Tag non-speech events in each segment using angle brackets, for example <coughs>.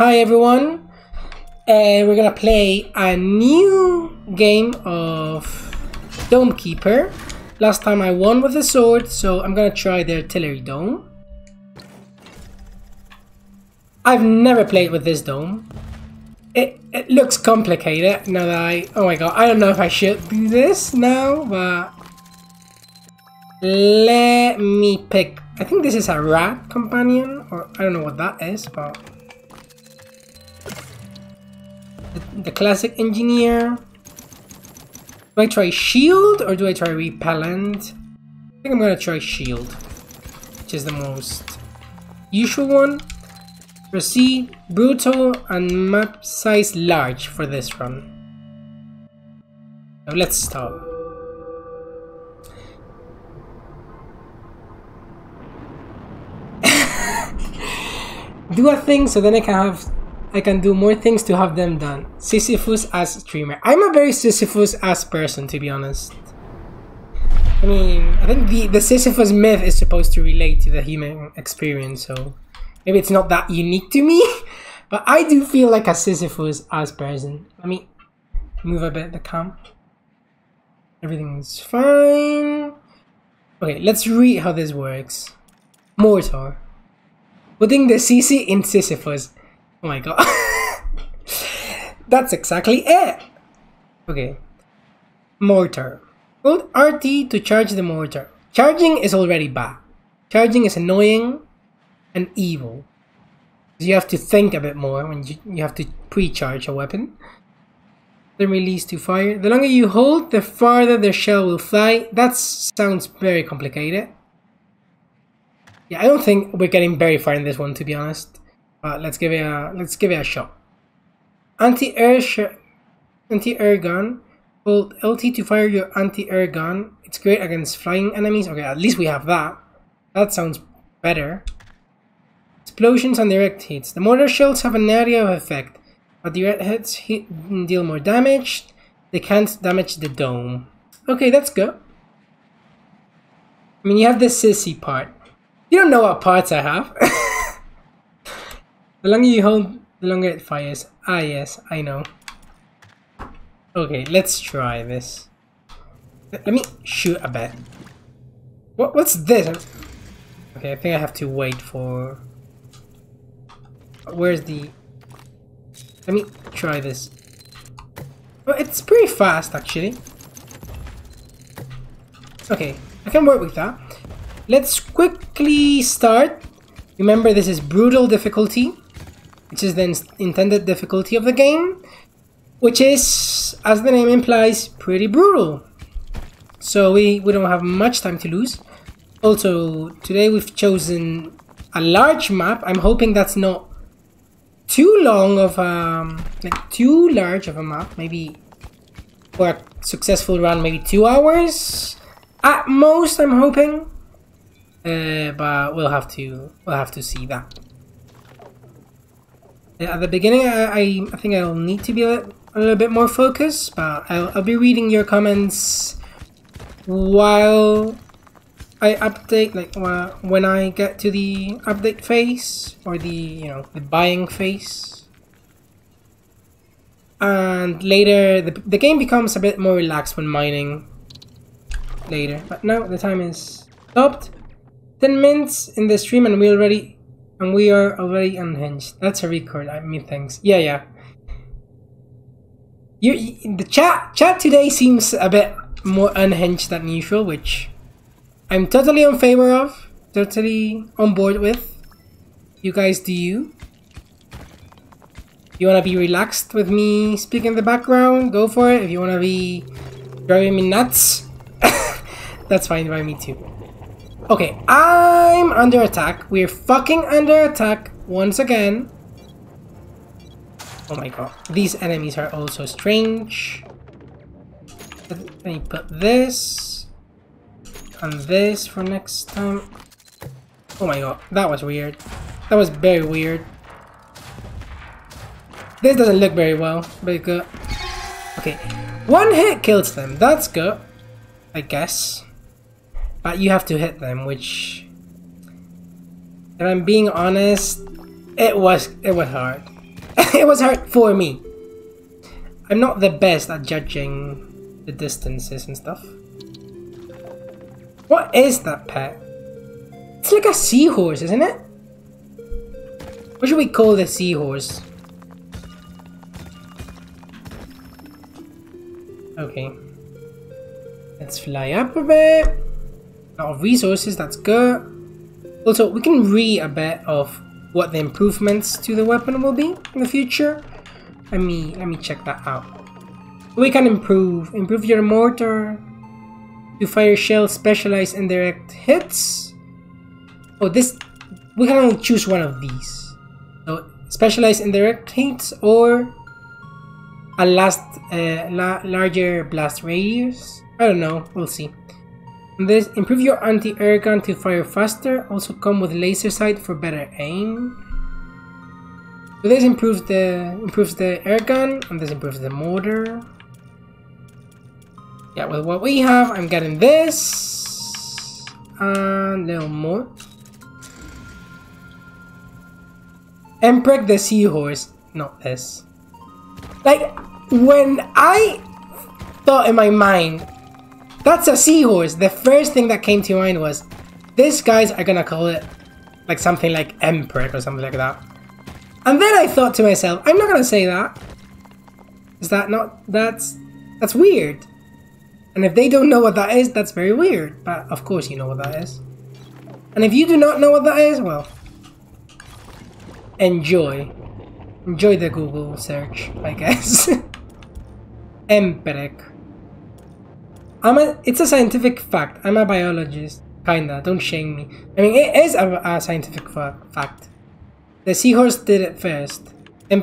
Hi everyone, and we're gonna play a new game of Dome Keeper. Last time I won with the sword, so I'm gonna try the artillery dome. I've never played with this dome. It, it looks complicated now that I... Oh my god, I don't know if I should do this now, but... Let me pick... I think this is a rat companion, or I don't know what that is, but... The, classic engineer. Do I try shield or do I try repellent? I think I'm gonna try shield, which is the most usual one. Proceed, brutal, and map size large for this run. So let's start. <laughs> do a thing so then I can have I can do more things to have them done. Sisyphus as streamer. I'm a very Sisyphus as person to be honest. I mean, I think the, the Sisyphus myth is supposed to relate to the human experience, so maybe it's not that unique to me, <laughs> but I do feel like a Sisyphus as person. Let me move a bit the cam. Everything's fine. Okay, let's read how this works. Mortar. Putting the CC in Sisyphus. Oh my god. <laughs> That's exactly it. Okay. Mortar. Hold RT to charge the mortar. Charging is already bad. Charging is annoying and evil. You have to think a bit more when you, you have to pre-charge a weapon. Then release to fire. The longer you hold, the farther the shell will fly. That sounds very complicated. Yeah, I don't think we're getting very far in this one, to be honest. But let's give it a let's give it a shot. Anti-air anti-air gun. Hold LT to fire your anti-air gun. It's great against flying enemies. Okay, at least we have that. That sounds better. Explosions and direct hits. The mortar shells have an area of effect, but direct hits hit, deal more damage. They can't damage the dome. Okay, that's good. I mean, you have the sissy part. You don't know what parts I have. <laughs> the longer you hold, the longer it fires. Ah, yes, I know. Okay, let's try this. Let me shoot a bit. What? What's this? Okay, I think I have to wait for... Where's the... Let me try this. Well, it's pretty fast, actually. Okay, I can work with that. Let's quickly start. Remember, this is brutal difficulty, which is the intended difficulty of the game, which is, as the name implies, pretty brutal. So we, we don't have much time to lose. Also, today we've chosen a large map. I'm hoping that's not too long of um like too large of a map. Maybe for a successful run, maybe two hours at most. I'm hoping. Uh, but we'll have to we'll have to see that. At the beginning, I, I, think I'll need to be a, little bit more focused, but I'll, I'll be reading your comments while I update, like when I get to the update phase or the you know the buying phase. And later, the, the game becomes a bit more relaxed when mining later. But now the time is stopped. 10 minutes in the stream and we already and we are already unhinged. That's a record. I mean thanks. Yeah, yeah. You, the chat chat today seems a bit more unhinged than usual, which I'm totally in favor of. Totally on board with. You guys do you. You wanna be relaxed with me speaking in the background? Go for it. If you wanna be driving me nuts, <laughs> that's fine by me too. Okay, I'm under attack. We're fucking under attack once again. Oh my god. These enemies are also strange. Let me put this and this for next time. Oh my god, that was weird. That was very weird. This doesn't look very well, very good. Okay, one hit kills them. That's good, I guess. But you have to hit them, which, if I'm being honest, it was it was hard. <laughs> it was hard for me. I'm not the best at judging the distances and stuff. What is that pet? It's like a seahorse, isn't it? What should we call the seahorse? Okay. Let's fly up a bit. Lot of resources, that's good. Also, we can read a bit of what the improvements to the weapon will be in the future. Let me let me check that out. We can improve improve your mortar to fire shells specialized in direct hits. Oh, this we can only choose one of these. So specialized in direct hits or a last uh, la larger blast radius. I don't know. We'll see. This improve your anti-air gun to fire faster. Also come with laser sight for better aim. So this improves the improves the air gun and this improves the mortar. Yeah, with what we have, I'm getting this and a little more. Mpreg the seahorse, not this. Like when I thought in my mind that's a seahorse. The first thing that came to mind was, these guys are gonna call it like something like Mpreg or something like that. And then I thought to myself, I'm not gonna say that. Is that not, that's, that's weird. And if they don't know what that is, that's very weird. But of course you know what that is. And if you do not know what that is, well, enjoy. Enjoy the Google search, I guess. <laughs> Mpreg. I'm a, it's a scientific fact. I'm a biologist. Kinda. Don't shame me. I mean, it is a, a scientific fa fact. The seahorse did it first.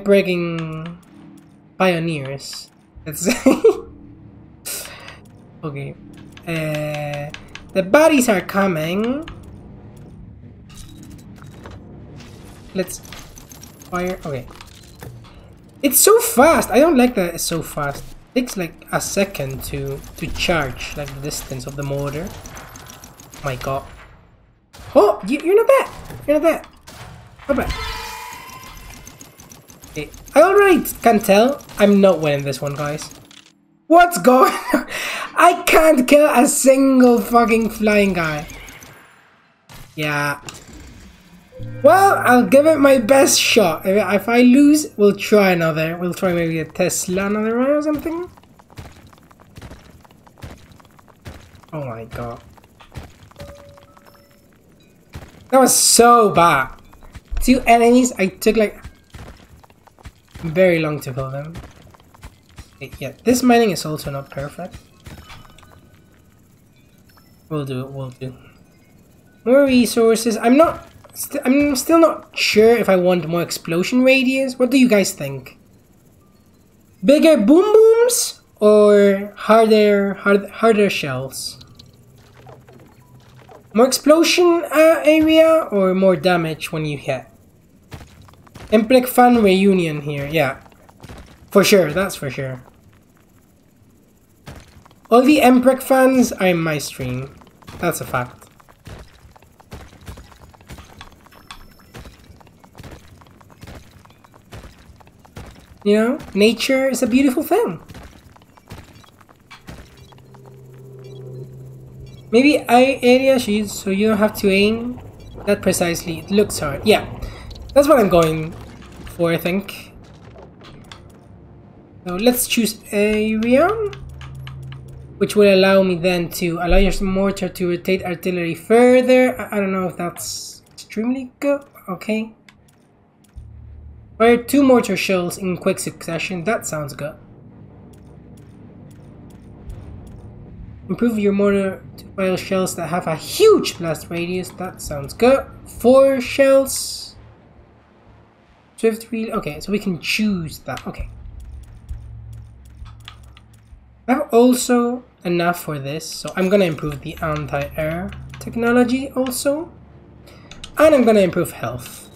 Breaking pioneers. Let's say. <laughs> okay. Uh, the bodies are coming. Let's fire. Okay. It's so fast. I don't like that it's so fast takes like a second to to charge like the distance of the mortar. Oh my god. Oh, you, you're not bad. You're not bad. Not bad. I already can tell I'm not winning this one, guys. What's going on? <laughs> I can't kill a single fucking flying guy. Yeah. Well, I'll give it my best shot. If, I lose, we'll try another. We'll try maybe a Tesla another one or something. Oh my god. That was so bad. Two enemies, I took like very long to kill them. Yeah, this mining is also not perfect. We'll do it, we'll do. More resources. I'm not St I'm still not sure if I want more explosion radius. What do you guys think? Bigger boom booms or harder hard, harder shells? More explosion uh, area or more damage when you hit? Mpreg Fan Reunion here, yeah. For sure, that's for sure. All the Mpreg fans are in my stream. That's a fact. You know, nature is a beautiful thing. Maybe I area so you don't have to aim that precisely. It looks hard. Yeah, that's what I'm going for, I think. So let's choose area, which will allow me then to allow your mortar to rotate artillery further. I, I don't know if that's extremely good. Okay. Fire two mortar shells in quick succession, that sounds good. Improve your mortar to fire shells that have a huge blast radius, that sounds good. Four shells. Swift reel, okay, so we can choose that, okay. I have also enough for this, so I'm gonna improve the anti-air technology also. And I'm gonna improve health.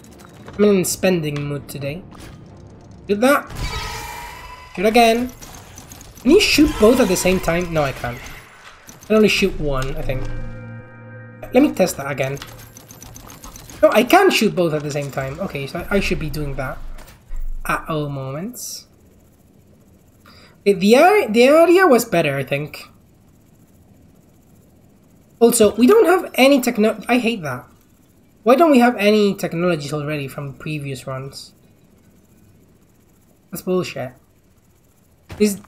I'm in spending mood today. Do that. Shoot again. Can you shoot both at the same time? No, I can't. I can only shoot one, I think. Let me test that again. No, I can shoot both at the same time. Okay, so I should be doing that. at all moments. The, the, the area was better, I think. Also, we don't have any techno- I hate that. Why don't we have any technologies already from previous runs? That's bullshit. Is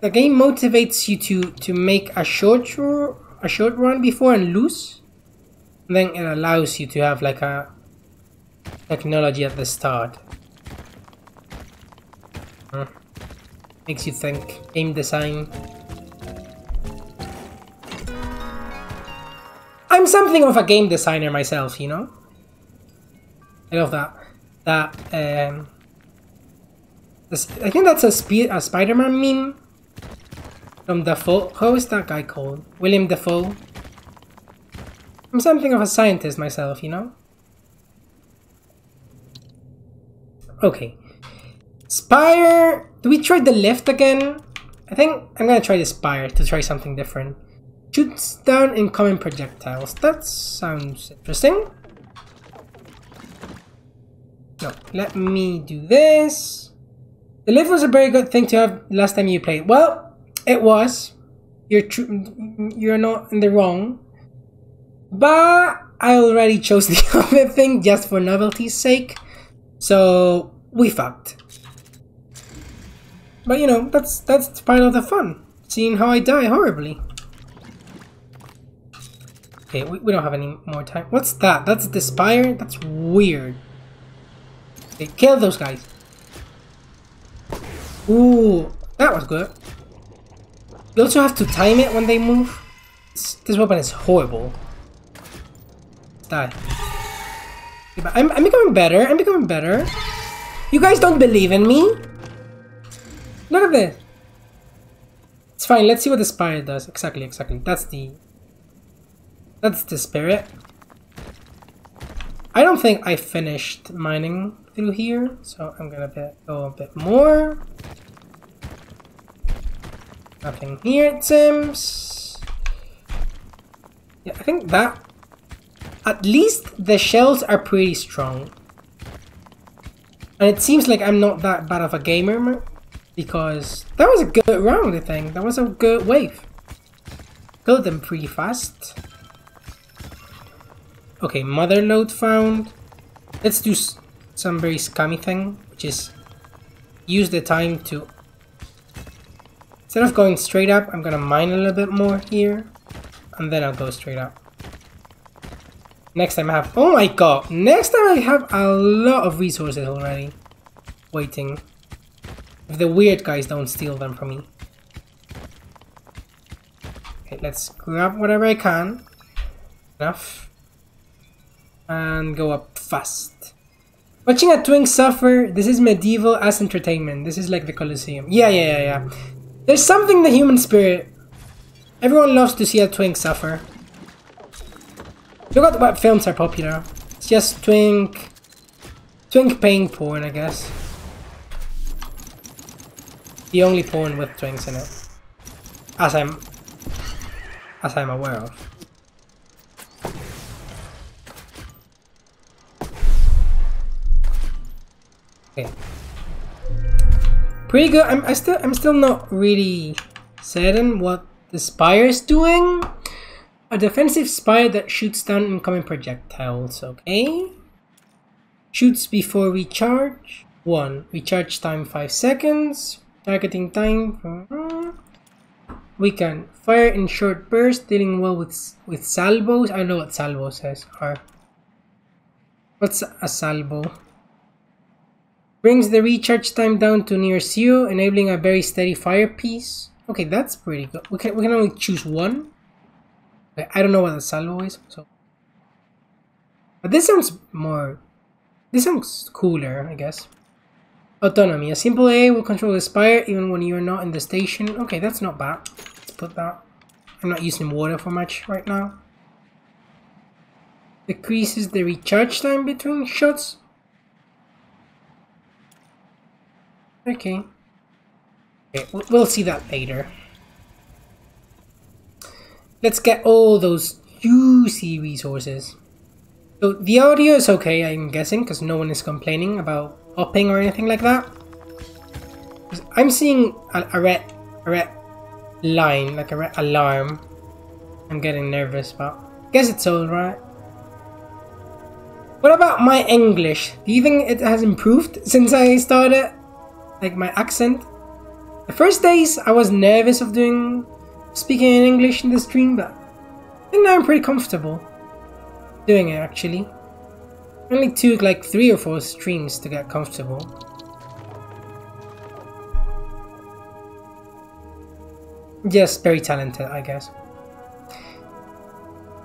the game motivates you to to make a short a short run before and lose? And then it allows you to have like a technology at the start. Huh. Makes you think. Game design. I'm something of a game designer myself, you know? I love that. That, um... I think that's a, Sp a Spider-Man meme. From Dafoe. How is that guy called? William Dafoe? I'm something of a scientist myself, you know? Okay. Spire! Do we try the lift again? I think I'm gonna try the Spire to try something different. Shoots down incoming projectiles. That sounds interesting. No, let me do this. The lift was a very good thing to have last time you played. Well, it was. You're. You're not in the wrong. But I already chose <laughs> the other thing just for novelty's sake. So we fucked. But you know, that's that's part of the fun. Seeing how I die horribly. Okay, we, we don't have any more time. What's that? That's the spire? That's weird. Okay, kill those guys. Ooh, that was good. You also have to time it when they move. This, this weapon is horrible. Die. I'm, I'm becoming better. I'm becoming better. You guys don't believe in me? Look at this. It's fine. Let's see what the spire does. Exactly, exactly. That's the that's the spirit. I don't think I finished mining through here, so I'm gonna bit, go a bit more. Nothing here, it seems. Yeah, I think that... At least the shells are pretty strong. And it seems like I'm not that bad of a gamer, because that was a good round, I think. That was a good wave. Killed them pretty fast. Okay, mother lode found. Let's do some very scummy thing, which is use the time to... Instead of going straight up, I'm gonna mine a little bit more here, and then I'll go straight up. Next time I have... Oh my god! Next time I have a lot of resources already. Waiting. If the weird guys don't steal them from me. Okay, let's grab whatever I can. Enough and go up fast. Watching a twink suffer, this is medieval as entertainment. This is like the Colosseum. Yeah, yeah, yeah, yeah. There's something in the human spirit. Everyone loves to see a twink suffer. Look at what films are popular. It's just twink... Twink pain porn, I guess. The only porn with twinks in it. As I'm... As I'm aware of. Okay. Pretty good. I'm I still I'm still not really certain what the spire is doing. A defensive spire that shoots down incoming projectiles, okay. Shoots before recharge. One. Recharge time five seconds. Targeting time we can fire in short bursts, dealing well with with salvos. I know what salvo says are. What's a salvo? Brings the recharge time down to near zero, enabling a very steady fire piece. Okay, that's pretty good. We can, we can only choose one. I don't know what the salvo is, so... But this sounds more... This sounds cooler, I guess. Autonomy. A simple A will control the spire even when you're not in the station. Okay, that's not bad. Let's put that. I'm not using water for much right now. Decreases the recharge time between shots. Okay. Okay, we'll see that later. Let's get all those juicy resources. So the audio is okay, I'm guessing, because no one is complaining about hopping or anything like that. I'm seeing a, a red, a red line, like a red alarm. I'm getting nervous, but I guess it's alright. What about my English? Do you think it has improved since I started? Like my accent? The first days I was nervous of doing speaking in English in the stream, but I think now I'm pretty comfortable doing it actually. It only took like three or four streams to get comfortable. Just very talented, I guess.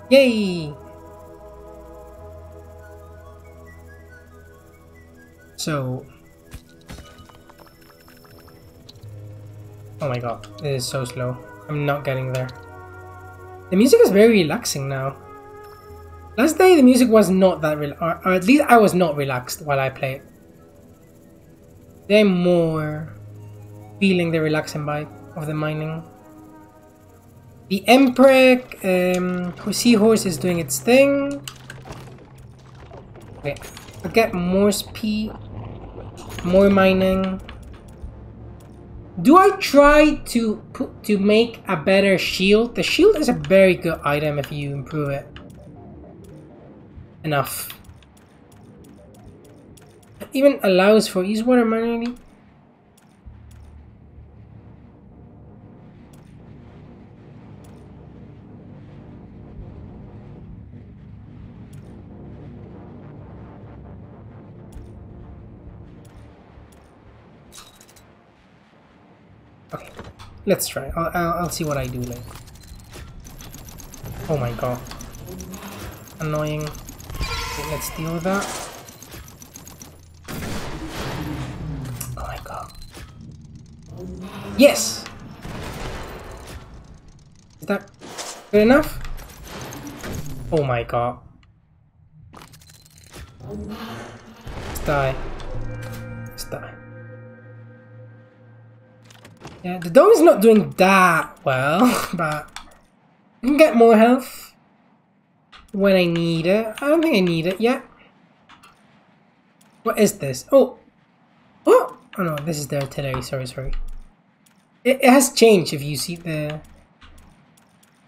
Yay! So... Oh my god, it is so slow. I'm not getting there. The music is very relaxing now. Last day the music was not that real, or, or, at least I was not relaxed while I played. They're more feeling the relaxing vibe of the mining. The Mpreg um, Seahorse is doing its thing. Okay, I get more speed, more mining. Do I try to put to make a better shield? The shield is a very good item if you improve it enough. It even allows for use water manually. Let's try. I'll, I'll, I'll see what I do later. Oh my god. Annoying. Okay, let's deal with that. Oh my god. Yes! Is that good enough? Oh my god. Let's die. Let's die. Yeah, the dog is not doing that well, <laughs> but I can get more health when I need it. I don't think I need it yet. What is this? Oh! Oh! Oh no, this is there today. Sorry, sorry. It, it has changed if you see the...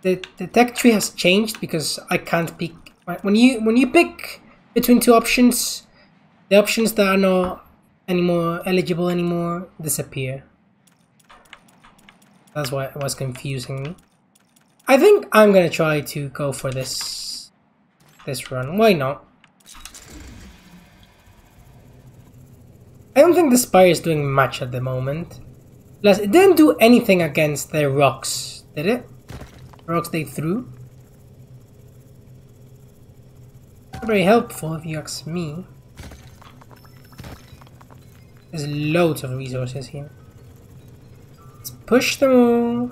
The, the tech tree has changed because I can't pick... When you, when you pick between two options, the options that are not anymore eligible anymore disappear. That's why it was confusing me. I think I'm gonna try to go for this this run. Why not? I don't think the Spire is doing much at the moment. Plus, it didn't do anything against the rocks, did it? The rocks they threw? Not Very helpful if you ask me. There's loads of resources here. Push through.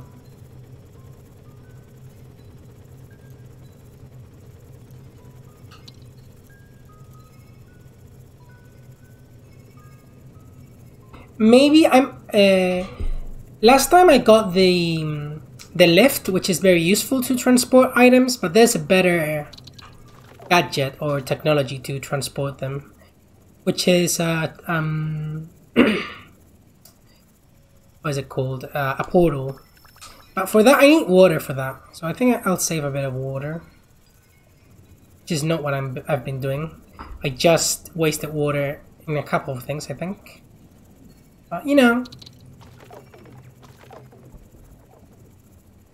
Maybe I'm. Uh, last time I got the the lift, which is very useful to transport items, but there's a better gadget or technology to transport them, which is uh, um. <clears throat> what is it called? Uh, a portal. But for that, I need water for that. So I think I'll save a bit of water. Which is not what I'm, I've been doing. I just wasted water in a couple of things, I think. But, you know.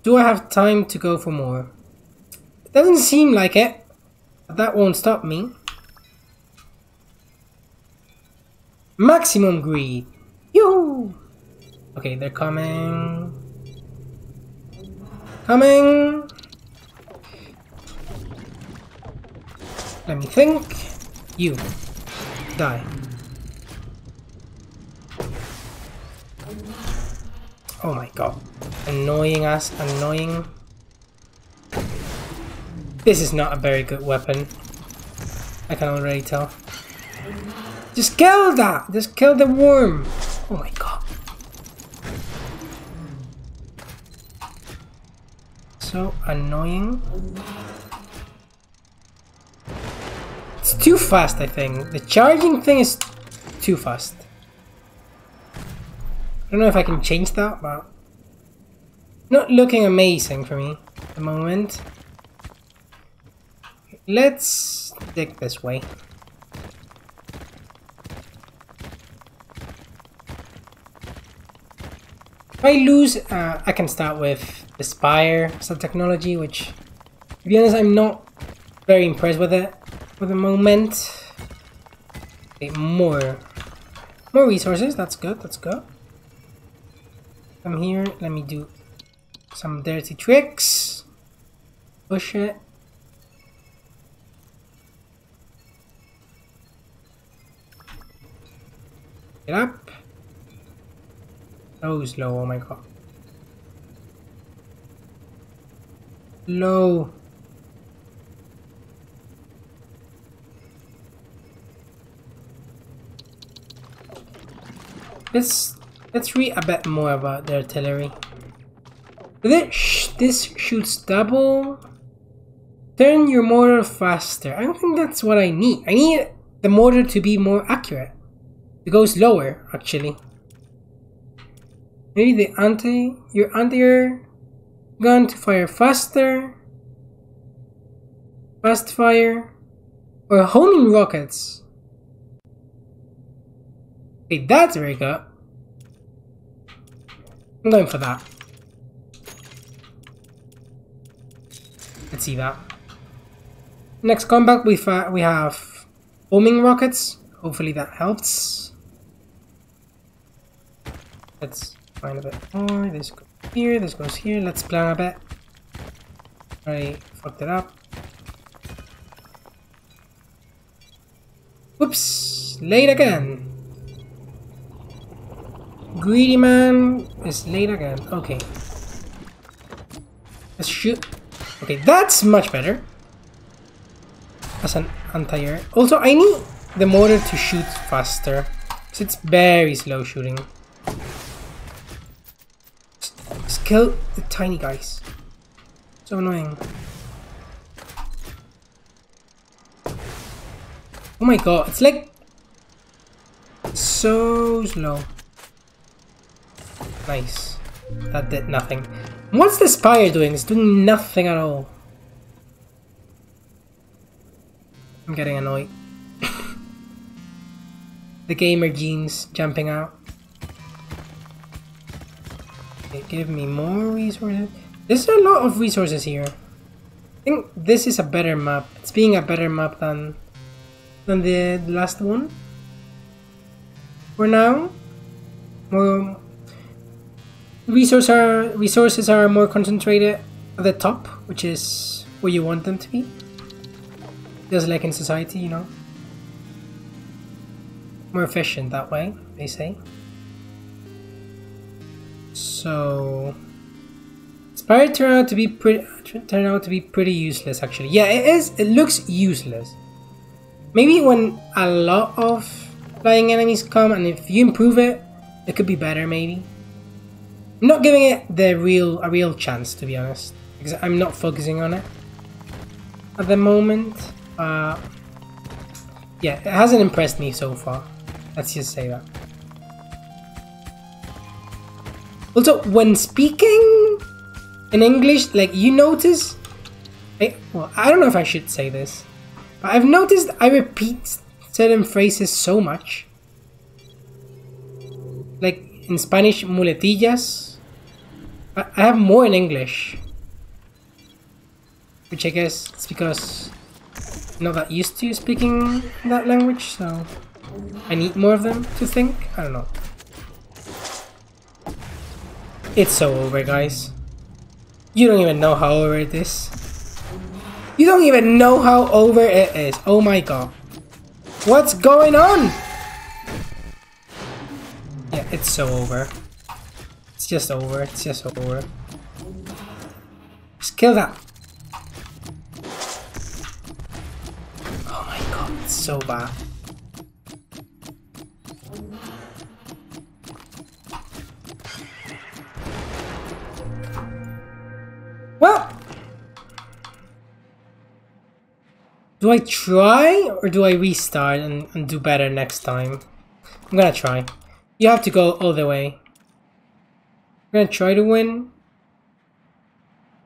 Do I have time to go for more? It doesn't seem like it. But that won't stop me. Maximum greed. Yoo! Okay, they're coming. Coming! Let me think. You. Die. Oh my god. Annoying ass, annoying. This is not a very good weapon. I can already tell. Just kill that! Just kill the worm! Oh my god. So annoying. It's too fast, I think. The charging thing is too fast. I don't know if I can change that, but not looking amazing for me at the moment. Let's dig this way. If I lose, uh, I can start with the Spire sub-technology, which, to be honest, I'm not very impressed with it for the moment. Okay, more, more resources, that's good, that's good. Come here, let me do some dirty tricks. Push it. Get up. So slow, oh my god. Low. Let's let's read a bit more about the artillery. This, this shoots double. Turn your mortar faster. I don't think that's what I need. I need the mortar to be more accurate. It goes lower, actually. Maybe the anti your anti gun to fire faster. Fast fire. Or homing rockets. Okay, that's very good. I'm going for that. Let's see that. Next combat we we have homing rockets. Hopefully that helps. Let's find a bit more. This goes here, this goes here. Let's plan a bit. I fucked it up. Whoops! Late again. Greedy man is late again. Okay. Let's shoot. Okay, that's much better. As an anti-air. Also, I need the motor to shoot faster. Because it's very slow shooting. Kill the tiny guys. So annoying. Oh my god, it's like so slow. Nice. That did nothing. What's the spire doing? It's doing nothing at all. I'm getting annoyed. <laughs> the gamer genes jumping out. Give me more resources. There's a lot of resources here. I think this is a better map. It's being a better map than than the last one. For now, more resources are resources are more concentrated at the top, which is where you want them to be. Just like in society, you know. More efficient that way, they say. So Spire turned out to be pretty turned out to be pretty useless actually. Yeah, it is. It looks useless. Maybe when a lot of flying enemies come and if you improve it, it could be better maybe. I'm not giving it the real a real chance to be honest. Because I'm not focusing on it at the moment. Uh, yeah, it hasn't impressed me so far. Let's just say that. Also, when speaking in English, like you notice, I, well, I don't know if I should say this, but I've noticed I repeat certain phrases so much. Like in Spanish, muletillas. I have more in English. Which I guess it's because I'm not that used to speaking that language, so I need more of them to think. I don't know. It's so over, guys. You don't even know how over it is. You don't even know how over it is. Oh my god. What's going on? Yeah, it's so over. It's just over. It's just over. Just kill that. Oh my god, it's so bad. Well, do I try or do I restart and, and do better next time? I'm gonna try. You have to go all the way. I'm gonna try to win.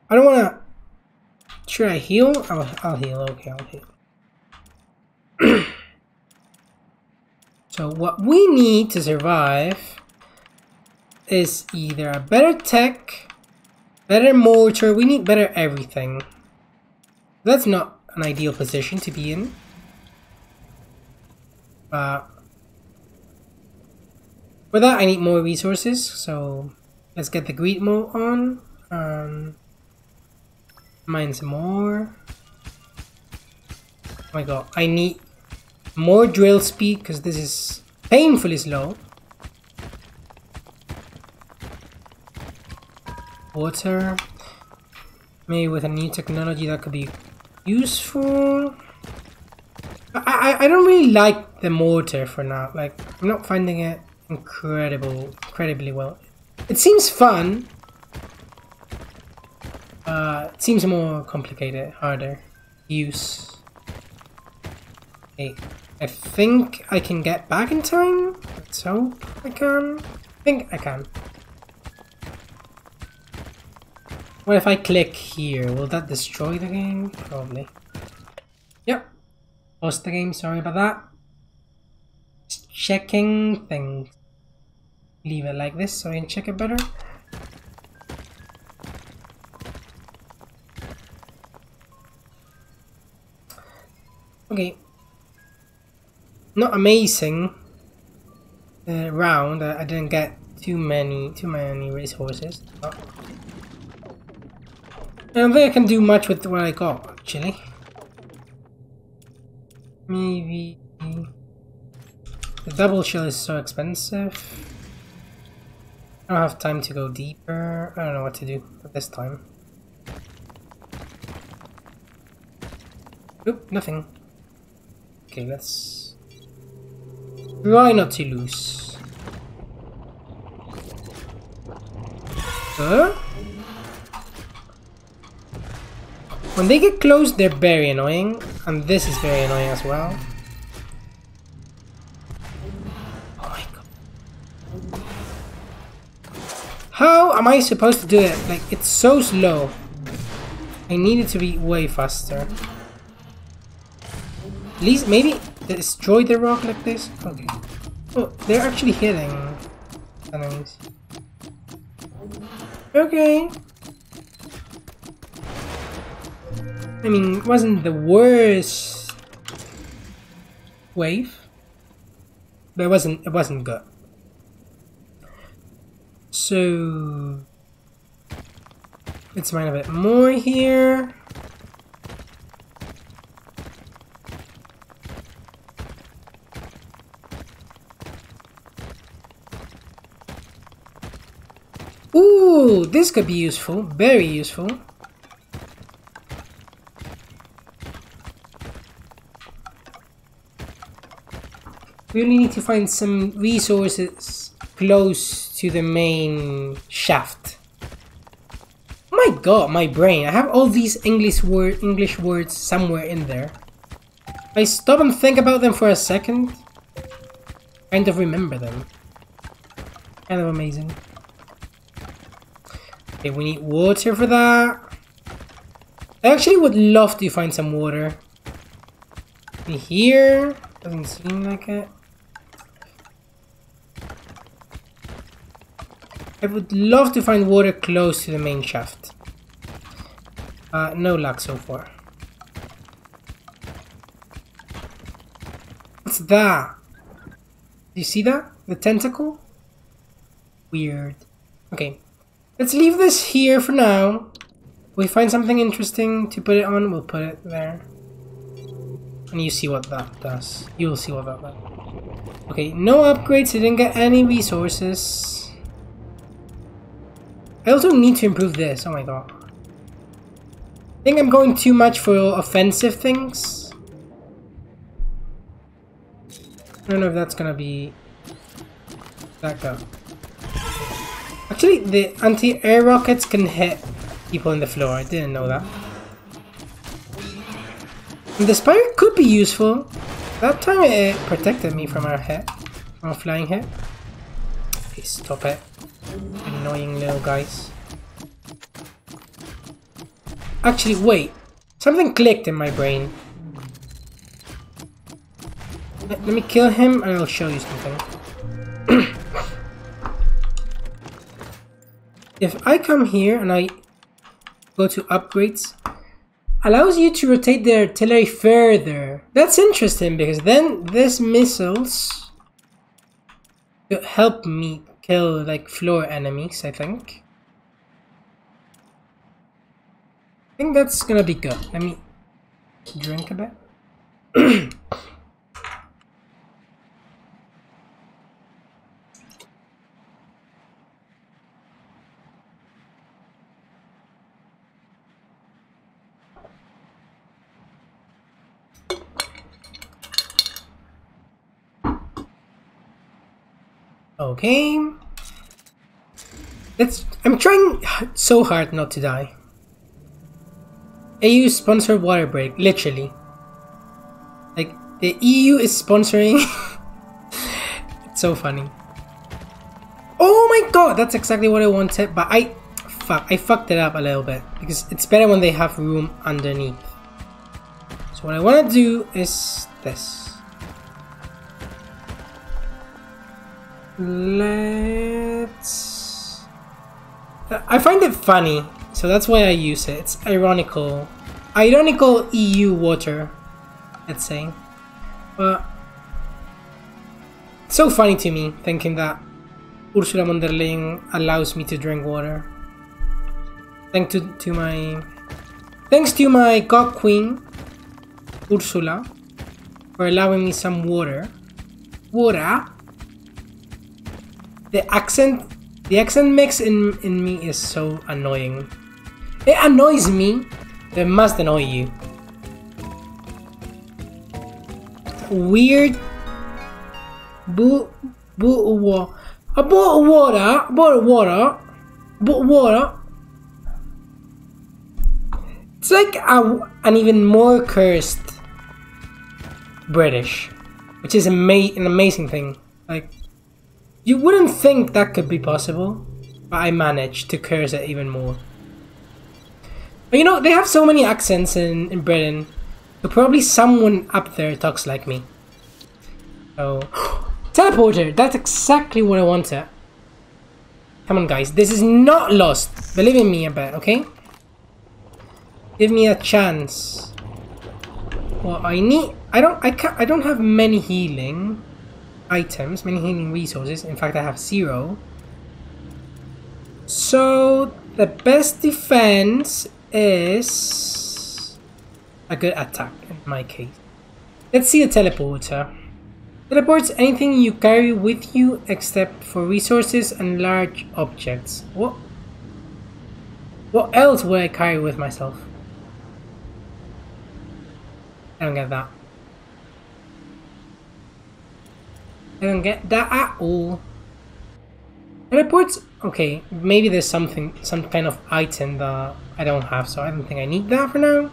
I don't wanna... Should I heal? I'll, I'll heal. Okay, I'll heal. <clears throat> so what we need to survive is either a better tech, better mortar, we need better everything. That's not an ideal position to be in. But for that I need more resources, so let's get the greed mode on. Um, mine some more. Oh my god, I need more drill speed because this is painfully slow. Water. Maybe with a new technology that could be useful. I, I, I don't really like the mortar for now. Like, I'm not finding it incredible, incredibly well. It seems fun. Uh, it seems more complicated, harder. Use. Okay, I think I can get back in time. Let's hope I can. I think I can. What if I click here? Will that destroy the game? Probably. Yep. Lost the game, sorry about that. Just checking things. Leave it like this so I can check it better. Okay. Not amazing uh, round. I, I didn't get too many too many resources. But I don't think I can do much with what I got, actually. Maybe... The double shell is so expensive. I don't have time to go deeper. I don't know what to do at this time. Oop, nothing. Okay, let's... Try not to lose. Huh? When they get close, they're very annoying. And this is very annoying as well. Oh my god. How am I supposed to do it? Like, it's so slow. I need it to be way faster. At least, maybe destroy the rock like this? Okay. Oh, they're actually hitting enemies. Okay. I mean, it wasn't the worst wave, but it wasn't. It wasn't good. So let's mine a bit more here. Ooh, this could be useful, very useful. We only need to find some resources close to the main shaft. My god, my brain. I have all these English word English words somewhere in there. If I stop and think about them for a second, kind of remember them. Kind of amazing. Okay, we need water for that. I actually would love to find some water. In Here, doesn't seem like it. I would love to find water close to the main shaft. Uh, no luck so far. What's that? Do you see that? The tentacle? Weird. Okay. Let's leave this here for now. we find something interesting to put it on, we'll put it there. And you see what that does. You will see what that does. Okay, no upgrades, I didn't get any resources. I also need to improve this. Oh my god. I think I'm going too much for offensive things. I don't know if that's gonna be that go. Actually, the anti-air rockets can hit people in the floor. I didn't know that. And the spire could be useful. That time it protected me from our hit. I'm flying here. Please stop it. Annoying little guys. Actually, wait. Something clicked in my brain. Let, let me kill him and I'll show you something. <coughs> if I come here and I go to upgrades, allows you to rotate the artillery further. That's interesting because then these missiles could help me kill like floor enemies, I think. I think that's gonna be good. Let me drink a bit. <clears throat> Okay. It's I'm trying so hard not to die. EU sponsored water break, literally. Like the EU is sponsoring. <laughs> it's so funny. Oh my god, that's exactly what I wanted, but I fuck, I fucked it up a little bit because it's better when they have room underneath. So what I want to do is this. Let's... I find it funny, so that's why I use it. It's ironical. Ironical EU water, let's say. But... so funny to me, thinking that Ursula von der Leyen allows me to drink water. Thanks to, to my... Thanks to my god queen, Ursula, for allowing me some water. Water? The accent, the accent mix in, in me is so annoying. It annoys me, it must annoy you. Weird. Boo, boo, water. A bottle of water, of water, bottle water. It's like a, an even more cursed British, which is ama an amazing thing. Like, you wouldn't think that could be possible, but I managed to curse it even more. But you know, they have so many accents in, in Britain, so probably someone up there talks like me. So, <gasps> teleporter, that's exactly what I wanted. Come on guys, this is not lost. Believe in me a bit, okay? Give me a chance. Well, I need, I don't, I can't, I don't have many healing items, many healing resources. In fact, I have zero. So the best defense is a good attack in my case. Let's see the teleporter. Teleports anything you carry with you except for resources and large objects. What? What else would I carry with myself? I don't get that. I don't get that at all. Teleports? Okay, maybe there's something, some kind of item that I don't have, so I don't think I need that for now.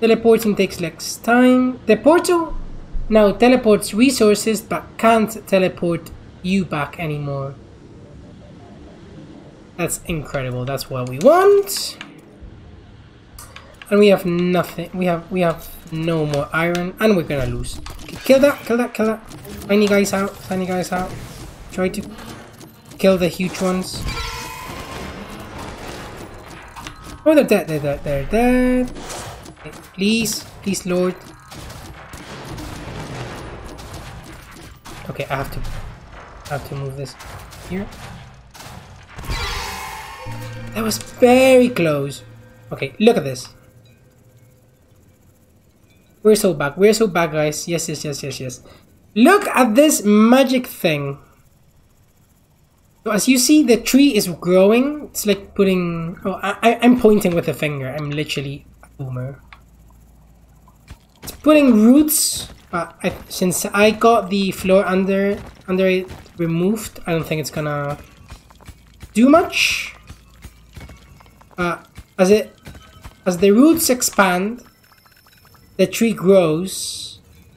Teleporting takes less time. The portal now teleports resources but can't teleport you back anymore. That's incredible. That's what we want. And we have nothing. We have we have no more iron, and we're gonna lose. Kill that! Kill that! Kill that! Tiny guys out! Tiny guys out! Try to kill the huge ones. Oh, they're dead! They're dead! They're dead! Please, please, Lord. Okay, I have to, I have to move this here. That was very close. Okay, look at this. We're so back. We're so back, guys. Yes, yes, yes, yes, yes. Look at this magic thing. So as you see, the tree is growing. It's like putting... Oh, I, I'm pointing with a finger. I'm literally a boomer. It's putting roots. But I, since I got the floor under under it removed, I don't think it's gonna do much. Uh, as it as the roots expand, the tree grows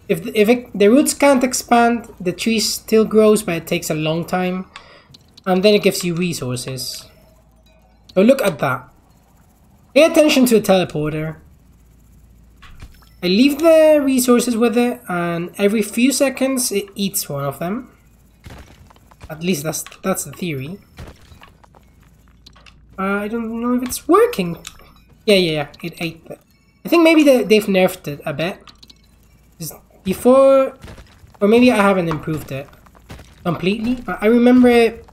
if if it, the roots can't expand, the tree still grows, but it takes a long time, and then it gives you resources. So look at that. Pay attention to the teleporter. I leave the resources with it, and every few seconds it eats one of them. At least that's that's the theory. Uh, I don't know if it's working. Yeah, yeah, yeah. It ate it. I think maybe they, they've nerfed it a bit. Before, or maybe I haven't improved it completely, but I remember it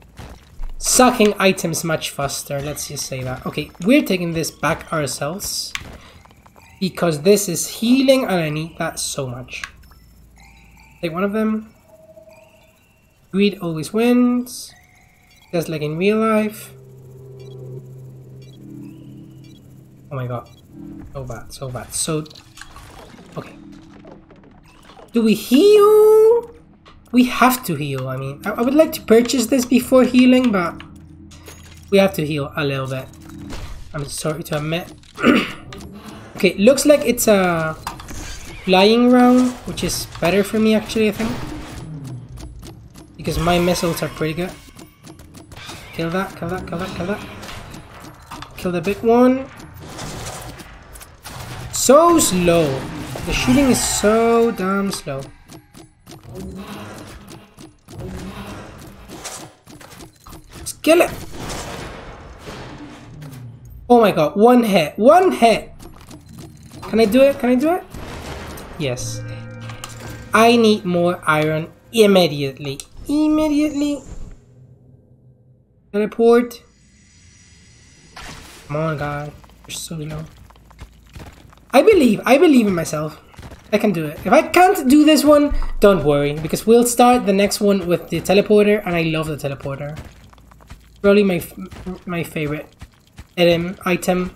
sucking items much faster. Let's just say that. Okay, we're taking this back ourselves because this is healing and I need that so much. Take one of them. Greed always wins, just like in real life. Oh my god. So bad, so bad. So... Okay. Do we heal? We have to heal, I mean. I, I would like to purchase this before healing, but... We have to heal a little bit. I'm sorry to admit. <clears throat> okay, looks like it's a flying round, which is better for me actually, I think. Because my missiles are pretty good. Kill that, kill that, kill that, kill that. Kill the big one. So slow. The shooting is so damn slow. Just kill it. Oh my god, one hit. One hit. Can I do it? Can I do it? Yes. I need more iron immediately. Immediately. Teleport. Come on, guy. You're so low. I believe, I believe in myself. I can do it. If I can't do this one, don't worry, because we'll start the next one with the teleporter, and I love the teleporter. Probably my my favorite item item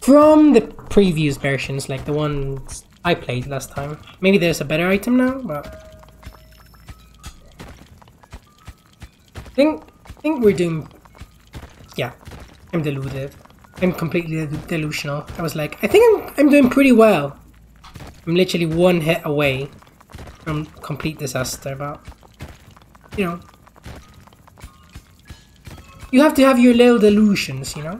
from the previous versions, like the ones I played last time. Maybe there's a better item now, but I think I think we're doing. Yeah, I'm deluded. I'm completely delusional. I was like, I think I'm, I'm doing pretty well. I'm literally one hit away from complete disaster, but, you know. You have to have your little delusions, you know?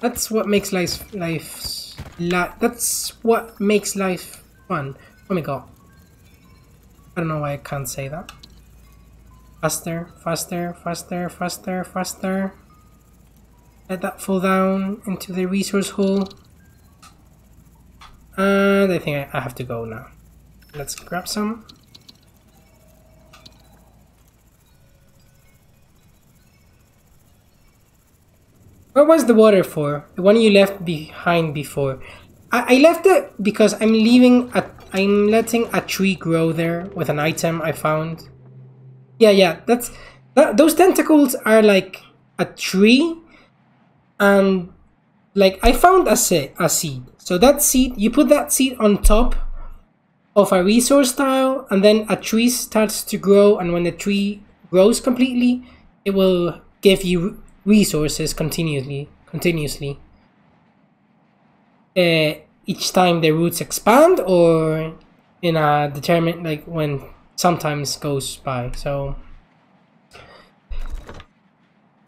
That's what makes life, life, li that's what makes life fun. Oh my god. I don't know why I can't say that. Faster, faster, faster, faster, faster. Let that fall down into the resource hole. And I think I have to go now. Let's grab some. What was the water for? The one you left behind before. I, I left it because I'm leaving a I'm letting a tree grow there with an item I found. Yeah, yeah, that's that, those tentacles are like a tree and like I found a seed, a seed. So that seed, you put that seed on top of a resource tile, and then a tree starts to grow. And when the tree grows completely, it will give you resources continuously. Continuously. Uh, each time the roots expand, or in a determined like when sometimes goes by. So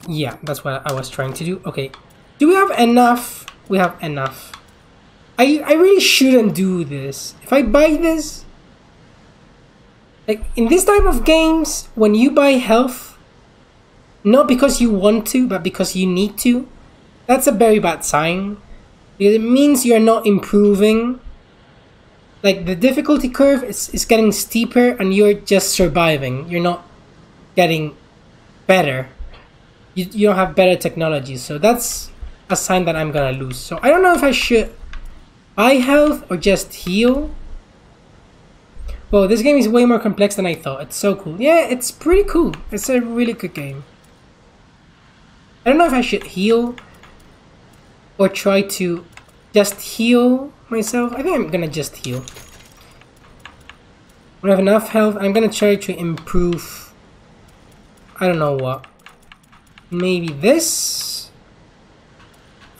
yeah, that's what I was trying to do. Okay, do we have enough? We have enough. I, I really shouldn't do this. If I buy this, like in this type of games, when you buy health, not because you want to, but because you need to, that's a very bad sign. Because it means you're not improving. Like the difficulty curve is, is getting steeper and you're just surviving. You're not getting better you, you don't have better technology. So that's a sign that I'm gonna lose. So I don't know if I should buy health or just heal. Well, this game is way more complex than I thought. It's so cool. Yeah, it's pretty cool. It's a really good game. I don't know if I should heal or try to just heal myself. I think I'm gonna just heal. I have enough health, I'm gonna try to improve. I don't know what. Maybe this?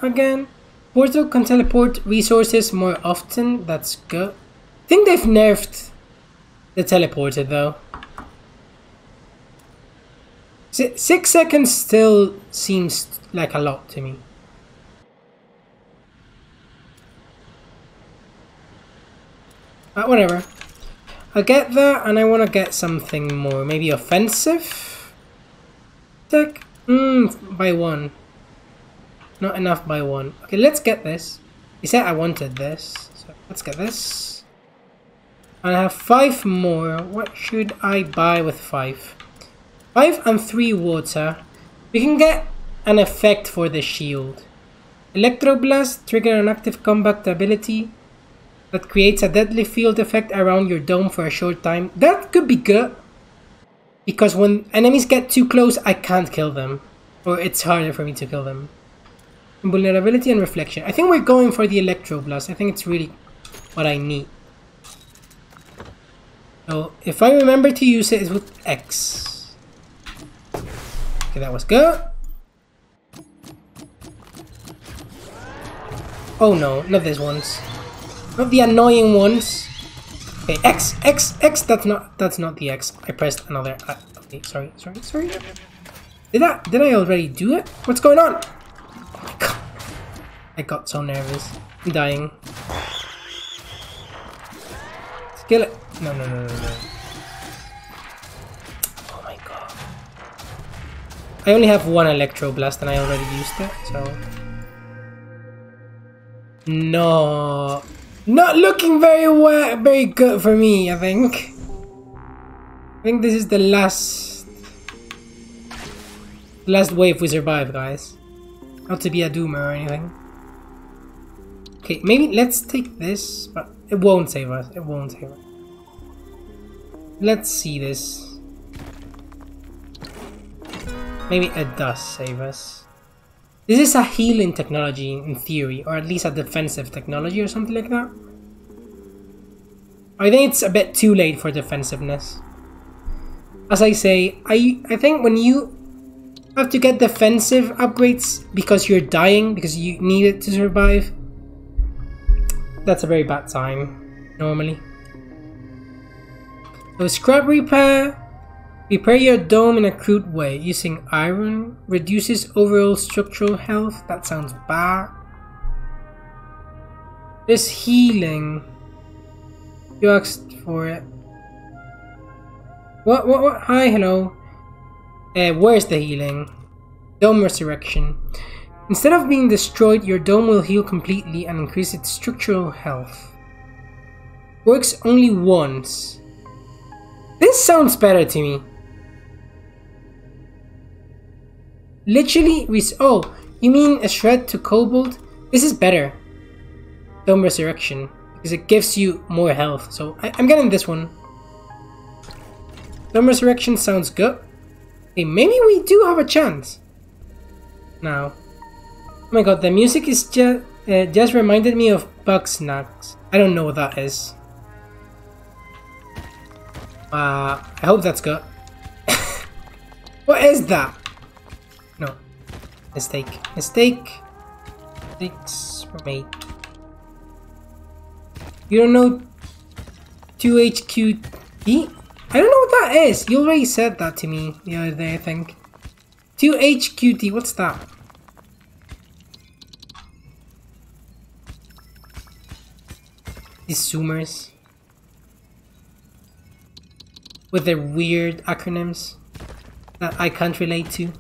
Again? Portal can teleport resources more often, that's good. I think they've nerfed the teleporter though. Six seconds still seems like a lot to me. But whatever. I get that, and I want to get something more. Maybe offensive? Tech? Mmm, by one. Not enough by one. Okay, let's get this. He said I wanted this. So let's get this. I have five more. What should I buy with five? Five and three water. We can get an effect for the shield. Electroblast, trigger an active combat ability that creates a deadly field effect around your dome for a short time. That could be good. Because when enemies get too close, I can't kill them. Or it's harder for me to kill them. Vulnerability and reflection. I think we're going for the Electroblast. I think it's really what I need. So if I remember to use it, it's with X. Okay, that was good. Oh no, not these ones. Not the annoying ones. Okay, X, X, X. That's not. That's not the X. I pressed another. Uh, okay, sorry, sorry, sorry. Did I? Did I already do it? What's going on? Oh god! I got so nervous. I'm dying. Kill it. No, no, no, no, no. Oh my god. I only have one Electro Blast and I already used it, so. No. Not looking very well, very good for me, I think. I think this is the last... Last wave we survive, guys. Not to be a doomer or anything. Okay, maybe let's take this, but it won't save us. It won't save us. Let's see this. Maybe it does save us. This is a healing technology in theory, or at least a defensive technology or something like that. I think it's a bit too late for defensiveness. As I say, I, I think when you have to get defensive upgrades because you're dying, because you need it to survive, that's a very bad time, normally. So scrap repair, Repair your dome in a crude way using iron. Reduces overall structural health. That sounds bad. This healing. You asked for it. What, what, what? Hi, hello. Uh, where's the healing? Dome resurrection. Instead of being destroyed, your dome will heal completely and increase its structural health. Works only once. This sounds better to me. Literally, we. Oh, you mean a shred to Kobold? This is better. Dome Resurrection. Because it gives you more health. So I, am getting this one. Dome Resurrection sounds good. Okay, maybe we do have a chance. Now. Oh my god, the music is just. Uh, just reminded me of Bugsnax. I don't know what that is. Uh, I hope that's good. <laughs> what is that? Mistake. Mistake. Mistakes were made. You don't know 2HQT? I don't know what that is. You already said that to me the other day, I think. 2HQT, what's that? These Zoomers. With their weird acronyms that I can't relate to.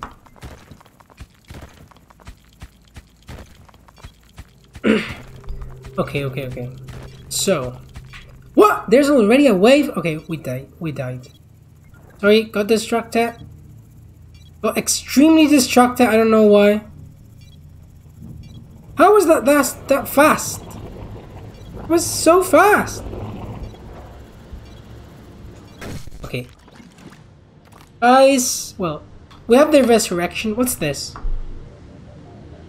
<clears throat> okay, okay, okay. So, what? There's already a wave? Okay, we died. We died. Sorry, got distracted. Got extremely distracted. I don't know why. How was that that, that fast? It was so fast. Okay. Guys, well, we have the resurrection. What's this?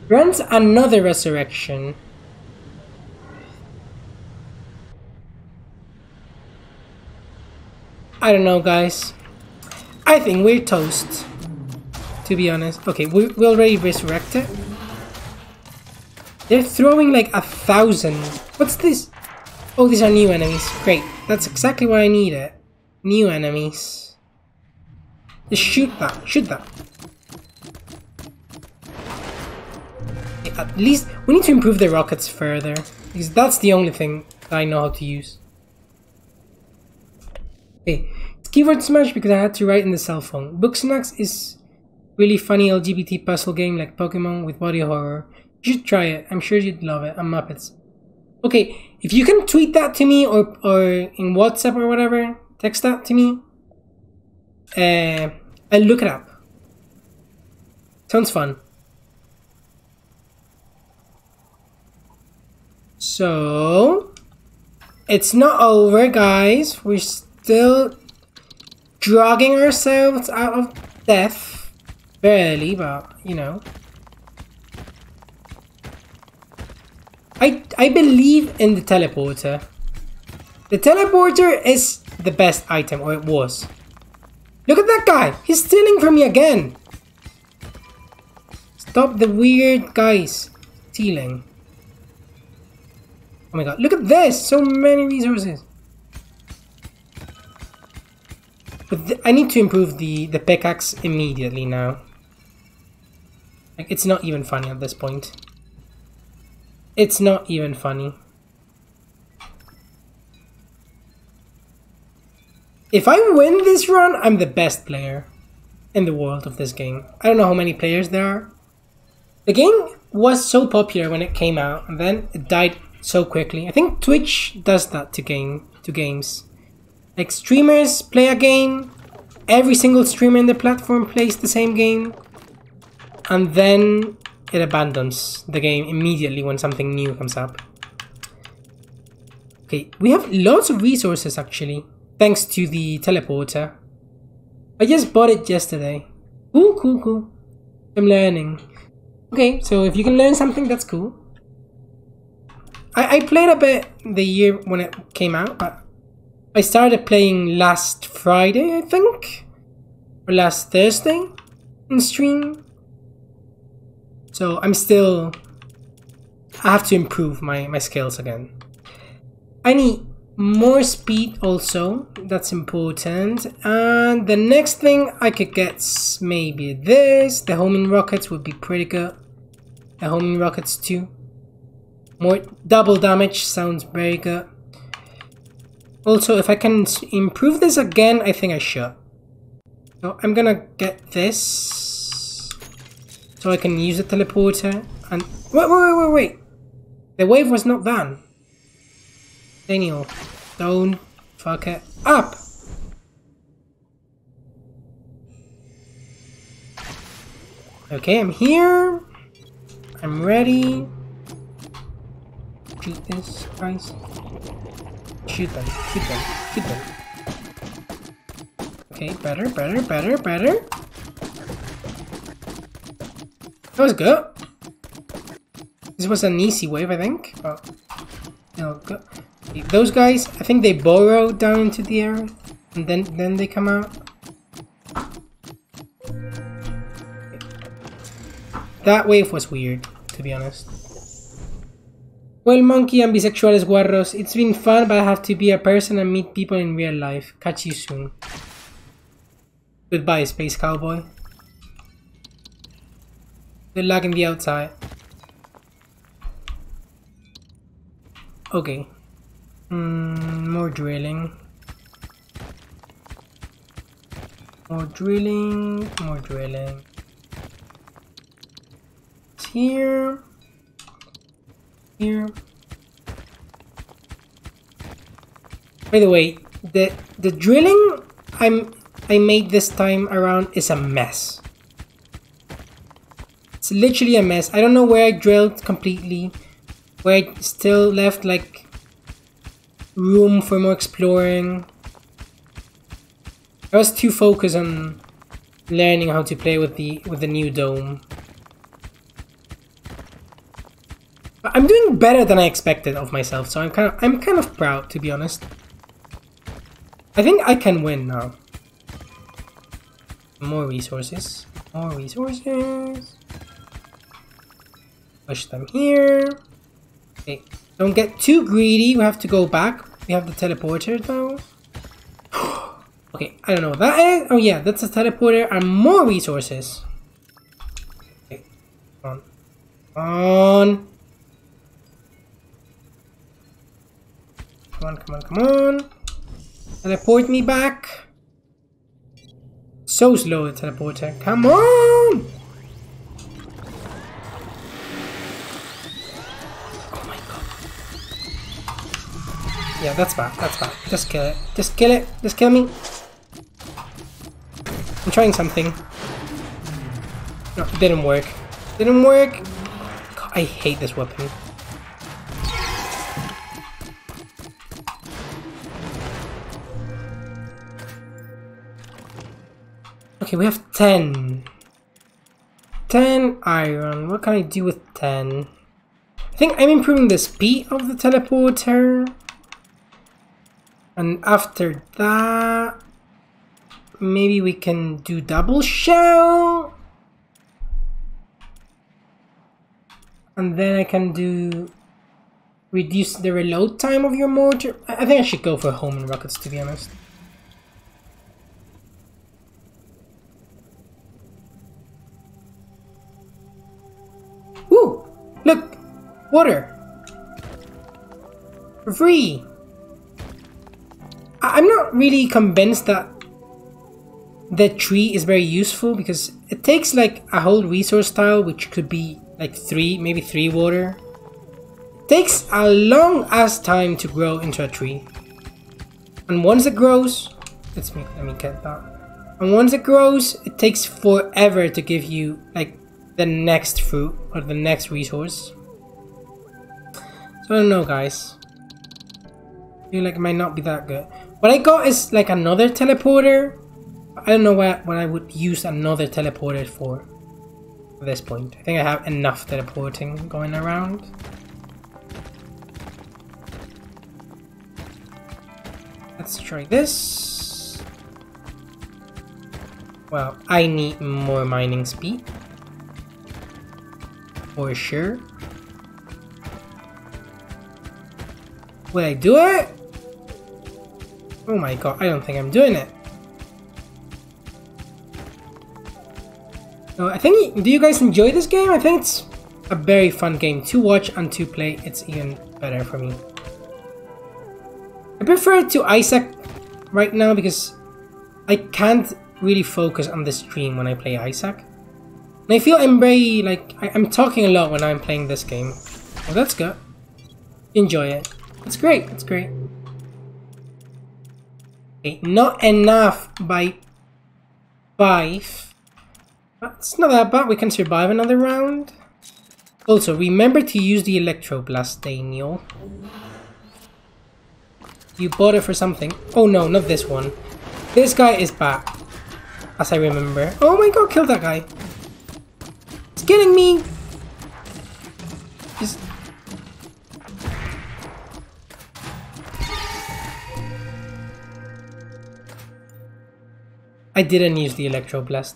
Grants another resurrection. I don't know, guys. I think we're toast. To be honest. Okay, we, we already resurrected. They're throwing like a thousand. What's this? Oh, these are new enemies. Great. That's exactly what I needed. New enemies. Just shoot that. Shoot that. At least, we need to improve the rockets further. Because that's the only thing I know how to use. Okay. It's keyword smash because I had to write in the cell phone. Bugsnax is really funny LGBT puzzle game like Pokemon with body horror. You should try it. I'm sure you'd love it. I'm Muppets. Okay, if you can tweet that to me or, or in WhatsApp or whatever, text that to me. Uh, I'll look it up. Sounds fun. So, it's not over, guys. We're still dragging ourselves out of death. Barely, but, you know. I, I believe in the teleporter. The teleporter is the best item, or it was. Look at that guy! He's stealing from me again! Stop the weird guys stealing. Oh my god, look at this! So many resources! But I need to improve the, the pickaxe immediately now. Like, it's not even funny at this point. It's not even funny. If I win this run, I'm the best player in the world of this game. I don't know how many players there are. The game was so popular when it came out, and then it died so quickly. I think Twitch does that to game to games. Like streamers play a game, every single streamer in the platform plays the same game, and then it abandons the game immediately when something new comes up. Okay, we have lots of resources actually, thanks to the teleporter. I just bought it yesterday. Cool, cool, cool. I'm learning. Okay, so if you can learn something, that's cool. I, I played a bit the year when it came out, but I started playing last Friday, I think? Or last Thursday in stream. So I'm still... I have to improve my, my skills again. I need more speed also. That's important. And the next thing I could get maybe this. The homing rockets would be pretty good. The homing rockets too. More double damage sounds very good. Also, if I can improve this again, I think I should. So I'm gonna get this. So I can use the teleporter and... Wait, wait, wait, wait, wait! The wave was not done. Daniel, don't fuck it up! Okay, I'm here. I'm ready. Shoot this, guys. Shoot them, shoot them, shoot them. Okay, better, better, better, better. That was good. This was an easy wave, I think. Oh. No, go. Those guys, I think they burrow down into the air, and then then they come out. That wave was weird, to be honest. Well, monkey and bisexuales guarros, it's been fun, but I have to be a person and meet people in real life. Catch you soon. Goodbye, space cowboy. Good luck in the outside. Okay. Mm, more drilling. More drilling, more drilling. It's here. Here. By the way, the the drilling I'm I made this time around is a mess. It's literally a mess. I don't know where I drilled completely. Where I still left like room for more exploring. I was too focused on learning how to play with the with the new dome. But I'm doing better than I expected of myself, so I'm kind of I'm kind of proud to be honest. I think I can win now. More resources. More resources. Push them here. Okay. Don't get too greedy. We have to go back. We have the teleporter though. <gasps> okay, I don't know what that is. Oh yeah, that's a teleporter and more resources. Okay, come on. On. Come on, come on, come on. Teleport me back. So slow, the teleporter. Come on! Oh my god. Yeah, that's bad. That's bad. Just kill it. Just kill it. Just kill me. I'm trying something. No, didn't work. Didn't work. God, I hate this weapon. Okay, we have 10. 10 iron. What can I do with 10? I think I'm improving the speed of the teleporter. And after that, maybe we can do double shell. And then I can do reduce the reload time of your mortar. I think I should go for Homing Rockets to be honest. Look! Water! For free! I'm not really convinced that the tree is very useful because it takes like a whole resource tile which could be like three maybe three water it takes a long ass time to grow into a tree and once it grows let's me let me get that and once it grows it takes forever to give you like the next fruit or the next resource so I don't know guys I feel like it might not be that good what I got is like another teleporter. I don't know what, what I would use another teleporter for at this point. I think I have enough teleporting going around. Let's try this. Well, I need more mining speed. For sure. Will I do it? Oh my god, I don't think I'm doing it. I think, do you guys enjoy this game? I think it's a very fun game to watch and to play. It's even better for me. I prefer it to Isaac right now because I can't really focus on the stream when I play Isaac. And I feel I'm very, like, I, am talking a lot when I'm playing this game. Well, that's good. Enjoy it. It's great, it's great. Okay, not enough by five. It's not that bad. We can survive another round. Also, remember to use the Electroblast, Daniel. You bought it for something. Oh no, not this one. This guy is back. As I remember. Oh my god, kill that guy. It's killing me. Just I didn't use the Electroblast.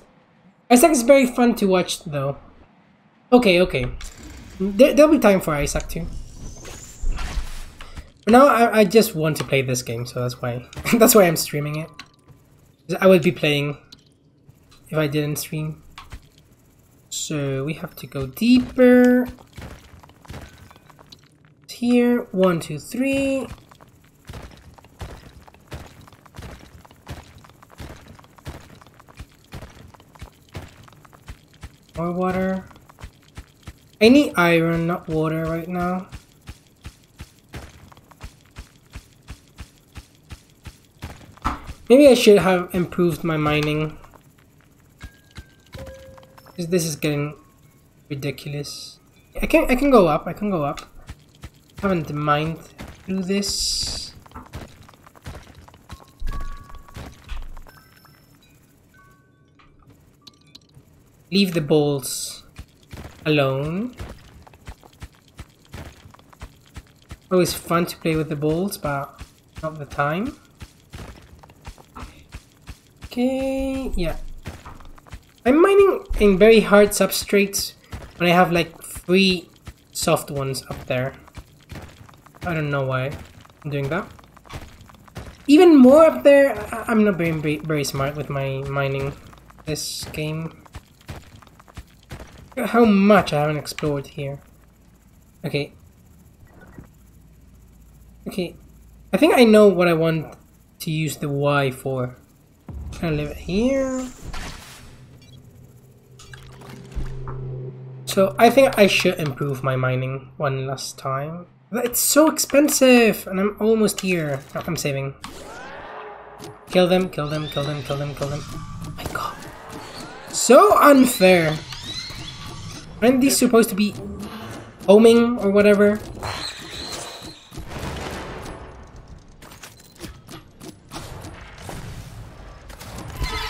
Isaac is very fun to watch though. Okay, okay. There, will be time for Isaac too. For now, I, I just want to play this game, so that's why <laughs> that's why I'm streaming it. I would be playing if I didn't stream. So we have to go deeper. Here, one, two, three. More water. I need iron, not water right now. Maybe I should have improved my mining. Because this is getting ridiculous. I can I can go up, I can go up. Haven't mined through this. leave the balls alone. Always fun to play with the balls, but not the time. Okay, yeah. I'm mining in very hard substrates when I have like three soft ones up there. I don't know why I'm doing that. Even more up there, I I'm not very, very smart with my mining this game. How much I haven't explored here. Okay. Okay. I think I know what I want to use the Y for. Can I leave it here? So I think I should improve my mining one last time. It's so expensive and I'm almost here. Oh, I'm saving. Kill them, kill them, kill them, kill them, kill them. My god. So unfair. Aren't these supposed to be homing or whatever?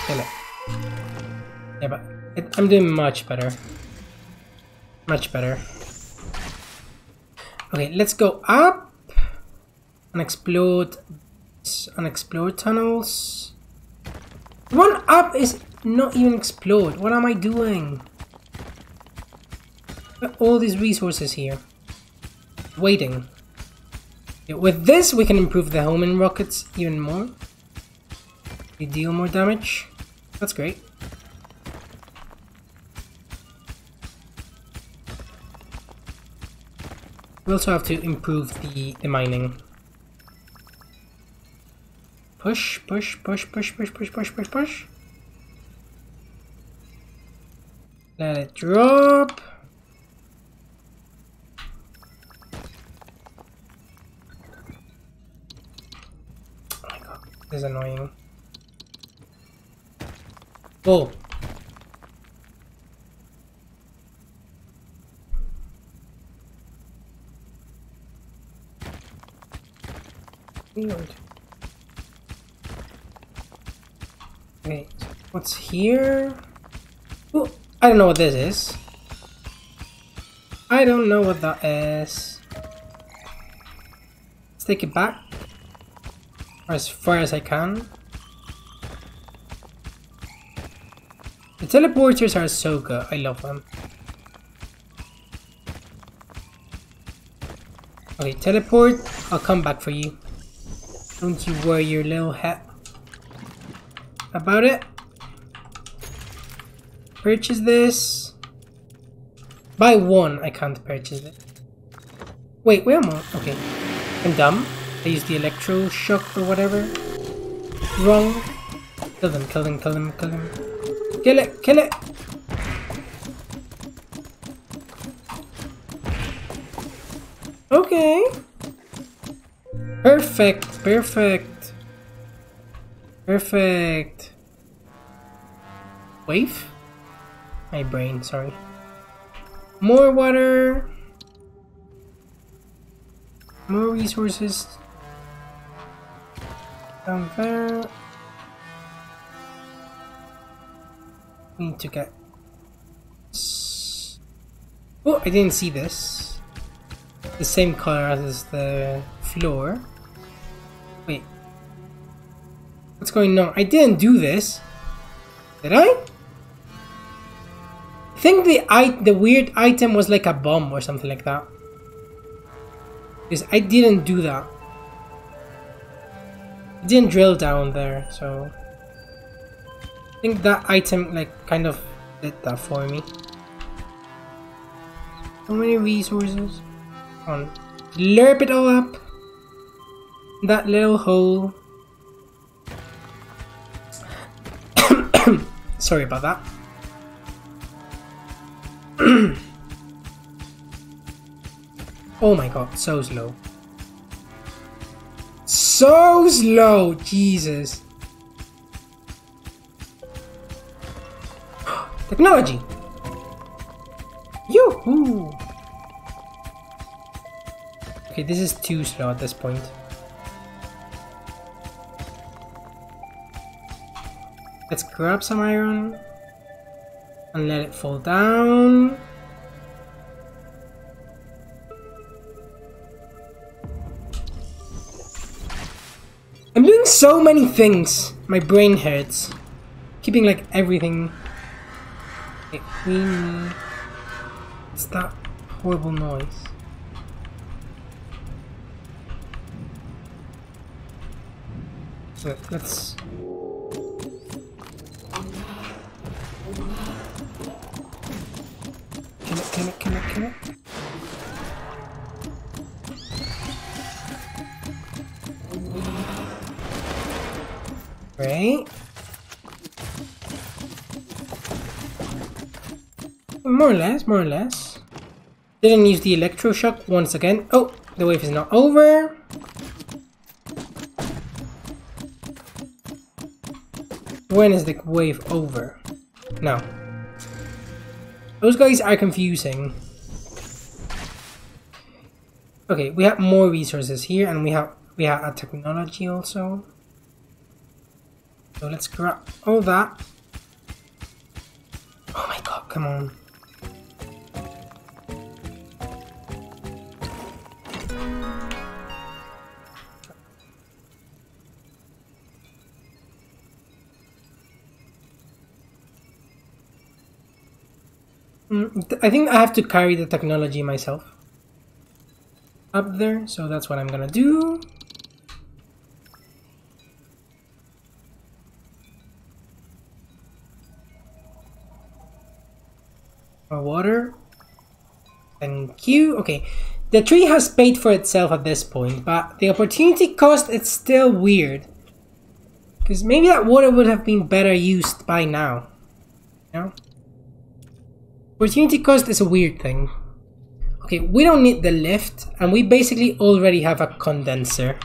It. Yeah, but it, I'm doing much better. Much better. Okay, let's go up unexplored tunnels. One up is not even explode. What am I doing? All these resources here. Waiting. With this, we can improve the homing rockets even more. We deal more damage. That's great. We also have to improve the, the mining. Push, push, push, push, push, push, push, push, push. Let it drop. Oh my god, this is annoying. Oh, Weird. Wait, what's here? Ooh, I don't know what this is. I don't know what that is. Let's take it back. As far as I can. The teleporters are so good. I love them. Okay, teleport. I'll come back for you. Don't you worry your little hat about it. Purchase this. Buy one. I can't purchase it. Wait, where am I? Okay. I'm dumb. I used the electro shock or whatever. Wrong. Kill them, kill them, kill them, kill them. Kill it, kill it! Okay. Perfect, perfect. Perfect. Wave? My brain, sorry. More water. More resources. Down there. Need to get... Oh, I didn't see this. The same color as the floor. Wait. What's going on? I didn't do this. Did I? I think the I the weird item was like a bomb or something like that. Because I didn't do that. I didn't drill down there, so I think that item like kind of did that for me. How many resources? On. Lerp it all up that little hole. <coughs> Sorry about that. <coughs> oh my god, so slow. So slow, Jesus. <gasps> Technology. Yoo-hoo. Okay, this is too slow at this point. grab some iron and let it fall down. I'm doing so many things. My brain hurts. Keeping like everything. Like, we need... It's that horrible noise. So let's Kill it, can it, can it. Right. More or less, more or less. Didn't use the electroshock once again. Oh, the wave is not over. When is the wave over? No. Those guys are confusing. Okay, we have more resources here and we have we have a technology also. So let's grab all that. Oh my god, come on. I think I have to carry the technology myself up there, so that's what I'm gonna do. More water. Thank you. Okay, the tree has paid for itself at this point, but the opportunity cost it's still weird. Because maybe that water would have been better used by now. You know? Opportunity cost is a weird thing. Okay, we don't need the lift, and we basically already have a condenser.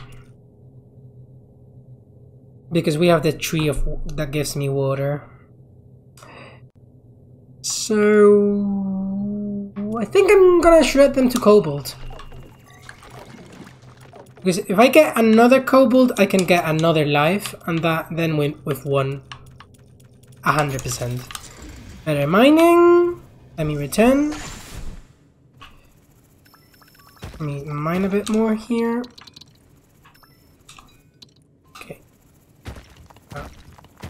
Because we have the tree of that gives me water. So... I think I'm gonna shred them to cobalt. Because if I get another cobalt, I can get another life, and that then win with one. 100%. Better mining. Let me return. Let me mine a bit more here. Okay.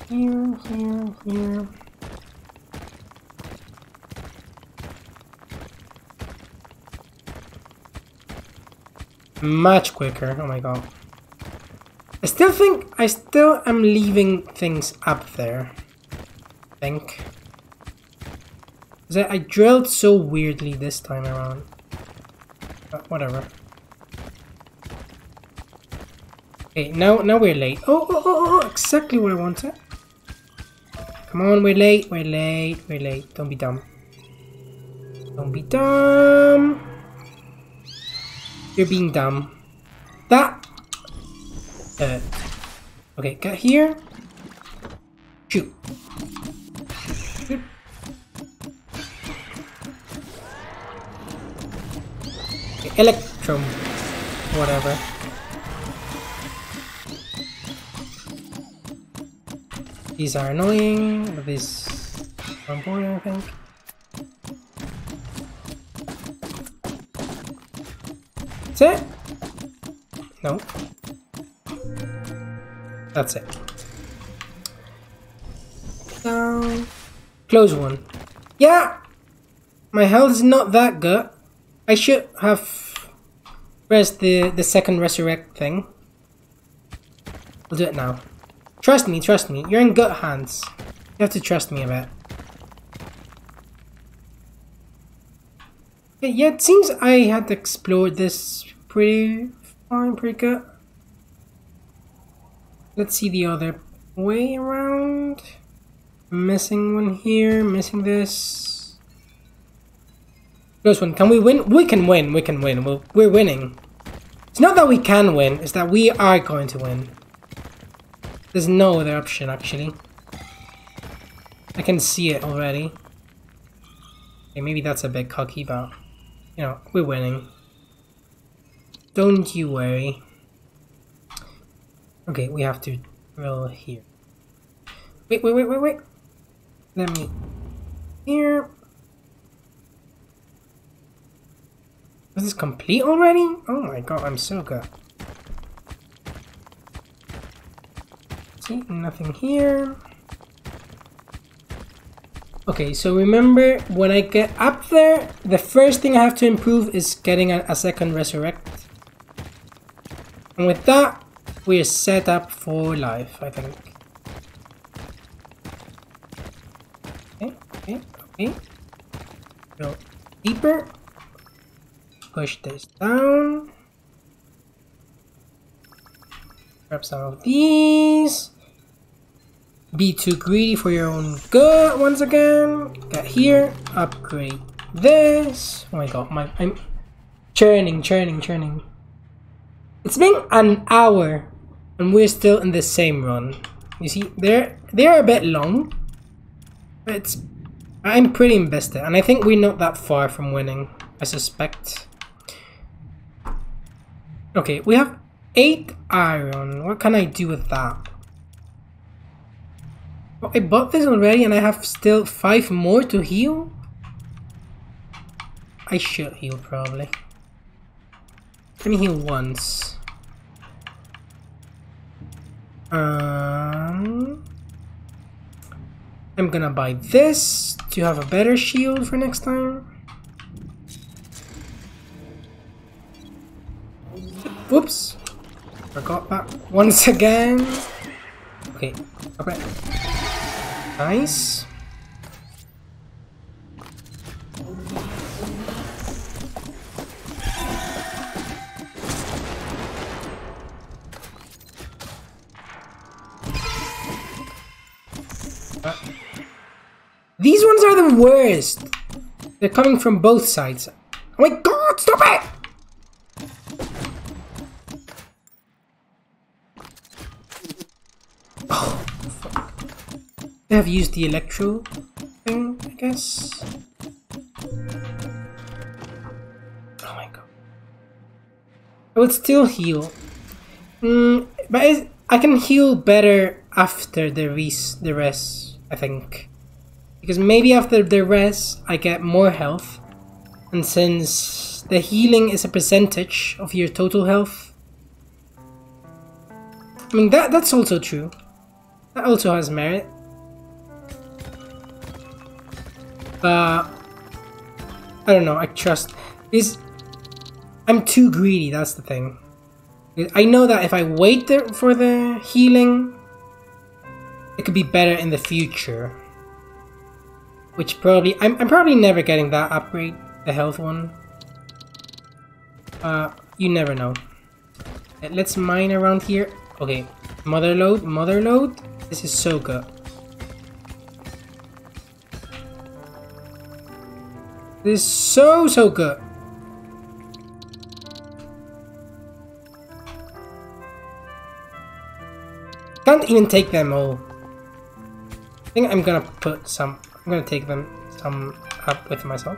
Here, here, here. Much quicker, oh my god. I still think I still am leaving things up there. I think. I drilled so weirdly this time around. But whatever. Okay, now now we're late. Oh, oh, oh, oh, exactly what I wanted. Come on, we're late, we're late, we're late. Don't be dumb. Don't be dumb. You're being dumb. That. Uh. Okay, get here. Shoot. Electrum. Whatever. These are annoying, but these are important, I think. That's it? No. That's it. Down. Close one. Yeah! My health is not that good. I should have Where's the, the second resurrect thing? We'll do it now. Trust me, trust me. You're in good hands. You have to trust me a bit. Yeah, it seems I had explored this pretty fine, pretty good. Let's see the other way around. Missing one here, missing this. Close one. Can we win? We can win. We can win. We're, we're winning. It's not that we can win. It's that we are going to win. There's no other option, actually. I can see it already. Okay, maybe that's a bit cocky, but... You know, we're winning. Don't you worry. Okay, we have to drill here. Wait, wait, wait, wait, wait. Let me... Here. Is this complete already? Oh my god, I'm so good. See, nothing here. Okay, so remember, when I get up there, the first thing I have to improve is getting a, a second resurrect. And with that, we're set up for life, I think. Okay, okay, okay. Go deeper. Push this down. Grab some of these. Be too greedy for your own good once again. Get here. Upgrade this. Oh my god, my I'm churning, churning, churning. It's been an hour and we're still in the same run. You see, they're they're a bit long. But it's I'm pretty invested and I think we're not that far from winning, I suspect. Okay, we have Eight iron. What can I do with that? Oh, I bought this already and I have still five more to heal? I should heal probably. Let me heal once. Um, I'm gonna buy this to have a better shield for next time. Whoops. Forgot that once again. Okay, okay. Nice. These ones are the worst. They're coming from both sides. Oh my god, stop it! I have used the electro thing, I guess. Oh my god. I would still heal. Mm, but I can heal better after the res the rest, I think. Because maybe after the rest, I get more health. And since the healing is a percentage of your total health, I mean, that that's also true. That also has merit. But I don't know. I trust is I'm too greedy. That's the thing. I know that if I wait for the healing, it could be better in the future. Which probably I'm, I'm probably never getting that upgrade, the health one. Uh, you never know. Let's mine around here. Okay, mother lode, mother lode. This is so good. This is so, so good. Can't even take them all. I think I'm gonna put some, I'm gonna take them some up with myself.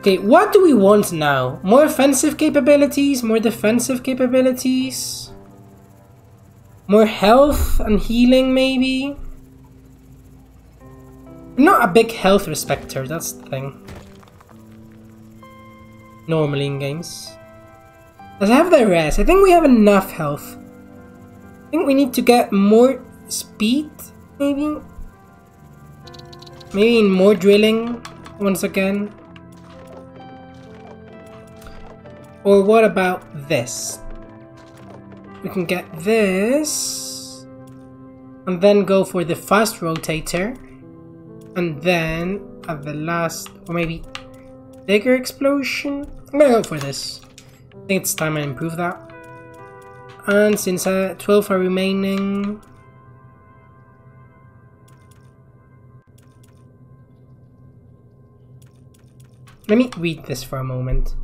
Okay, what do we want now? More offensive capabilities? More defensive capabilities? More health and healing maybe? Not a big health respecter, that's the thing. Normally in games. Let's have the rest. I think we have enough health. I think we need to get more speed, maybe? Maybe more drilling, once again. Or what about this? We can get this. And then go for the fast rotator. And then at the last, or maybe bigger explosion? I'm gonna go for this. I think it's time I improve that. And since uh, 12 are remaining... Let me read this for a moment.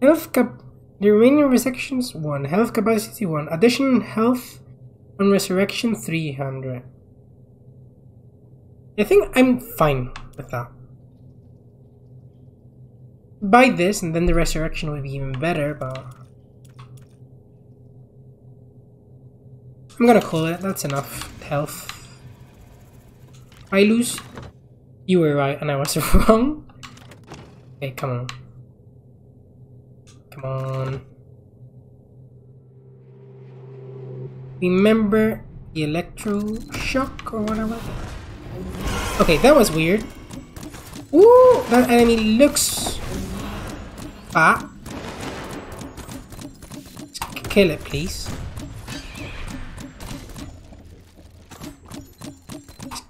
Health cap... The remaining resections 1. Health capacity 1. Additional health on resurrection 300. I think I'm fine with that. Buy this and then the resurrection will be even better, but... I'm gonna call it, that's enough health. I lose? You were right and I was <laughs> wrong. Okay, come on. Come on. Remember the electro shock or whatever? Okay, that was weird. Ooh, that enemy looks fat. kill it, please.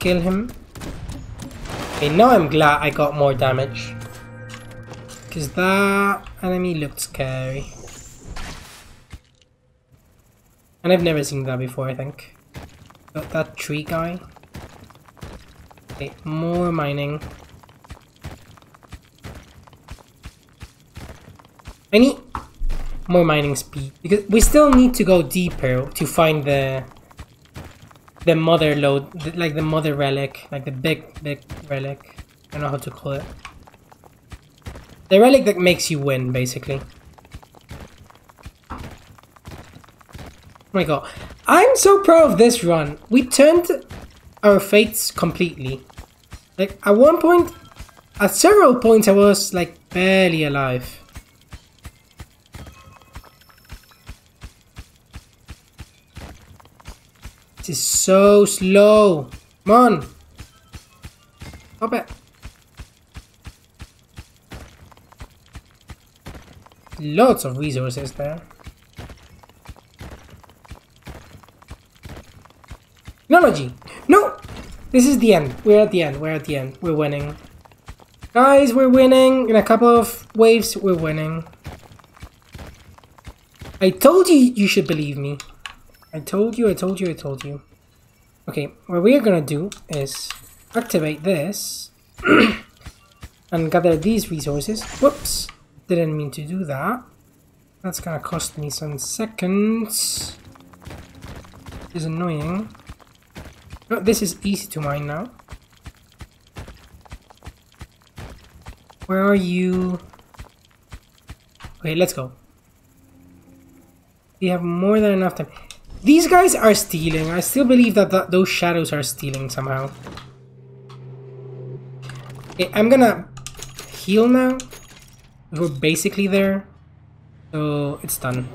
Kill him. Okay, now I'm glad I got more damage. Because that enemy looked scary. And I've never seen that before, I think. Got that tree guy. Okay, more mining. I need more mining speed because we still need to go deeper to find the the mother lode, the, like the mother relic, like the big big relic. I don't know how to call it. The relic that makes you win, basically. Oh my god. I'm so proud of this run. We turned our fates completely. Like, at one point, at several points, I was, like, barely alive. This is so slow. Come on. Stop it. Lots of resources there. Technology! This is the end. We're at the end. We're at the end. We're winning. Guys, we're winning. In a couple of waves, we're winning. I told you you should believe me. I told you, I told you, I told you. Okay, what we're gonna do is activate this <clears throat> and gather these resources. Whoops, didn't mean to do that. That's gonna cost me some seconds. Is annoying. Oh, this is easy to mine now. Where are you? Okay, let's go. We have more than enough time. These guys are stealing. I still believe that, that those shadows are stealing somehow. Okay, I'm gonna heal now. We're basically there. So it's done.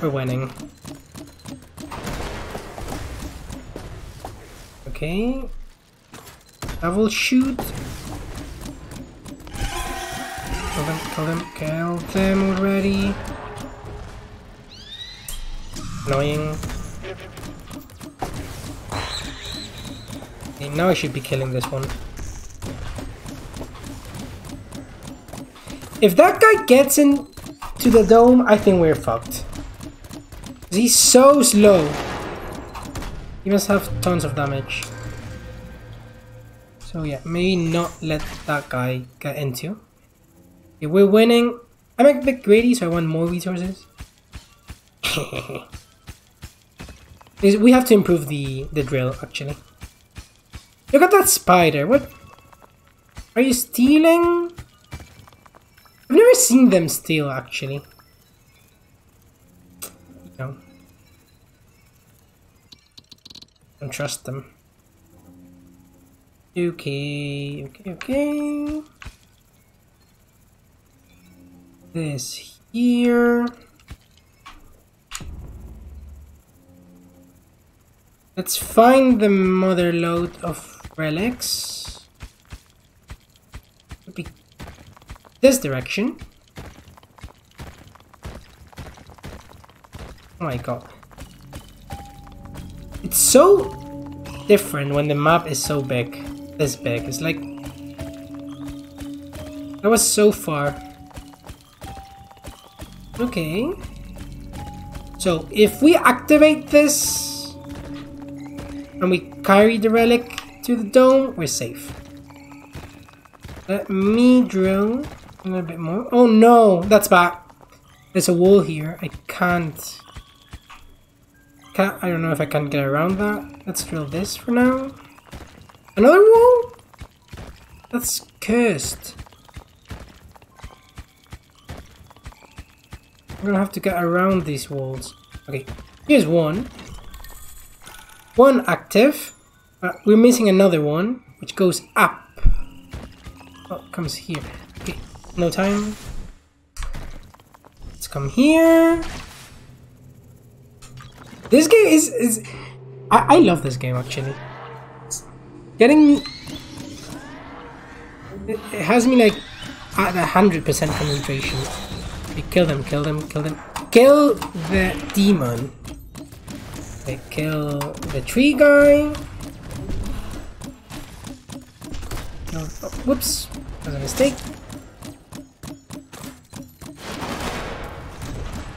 We're winning. Okay. Double shoot. Kill them, kill them, kill them already. Annoying. Okay, now I should be killing this one. If that guy gets into the dome, I think we're fucked. He's so slow. He must have tons of damage. So yeah, maybe not let that guy get into. If we're winning. I'm a bit greedy, so I want more resources. <laughs> we have to improve the, the drill, actually. Look at that spider. What? Are you stealing? I've never seen them steal, actually. Don't trust them. Okay, okay, okay. This here. Let's find the mother lode of relics. Be this direction. Oh my god. It's so different when the map is so big. This big. It's like... That was so far. Okay. So, if we activate this... And we carry the relic to the dome, we're safe. Let me drill a little bit more. Oh no! That's bad. There's a wall here. I can't... Can't, I don't know if I can get around that. Let's drill this for now. Another wall? That's cursed. I'm gonna have to get around these walls. Okay, here's one. One active. But we're missing another one, which goes up. Oh, comes here. Okay, no time. Let's come here. This game is is I, I love this game actually. It's getting me it, it has me like at a hundred percent concentration. Kill them, kill them, kill them. kill the demon. Okay, kill the tree guy. No, oh, whoops, that was a mistake.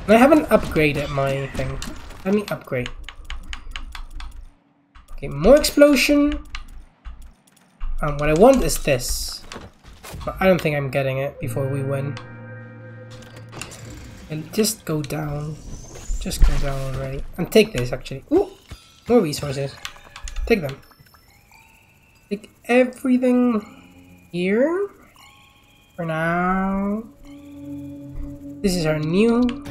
I haven't upgraded my thing. Let me upgrade. Okay, more explosion. Um, what I want is this. But I don't think I'm getting it before we win. And just go down. Just go down already. And take this actually. Ooh! More resources. Take them. Take everything here. For now. This is our new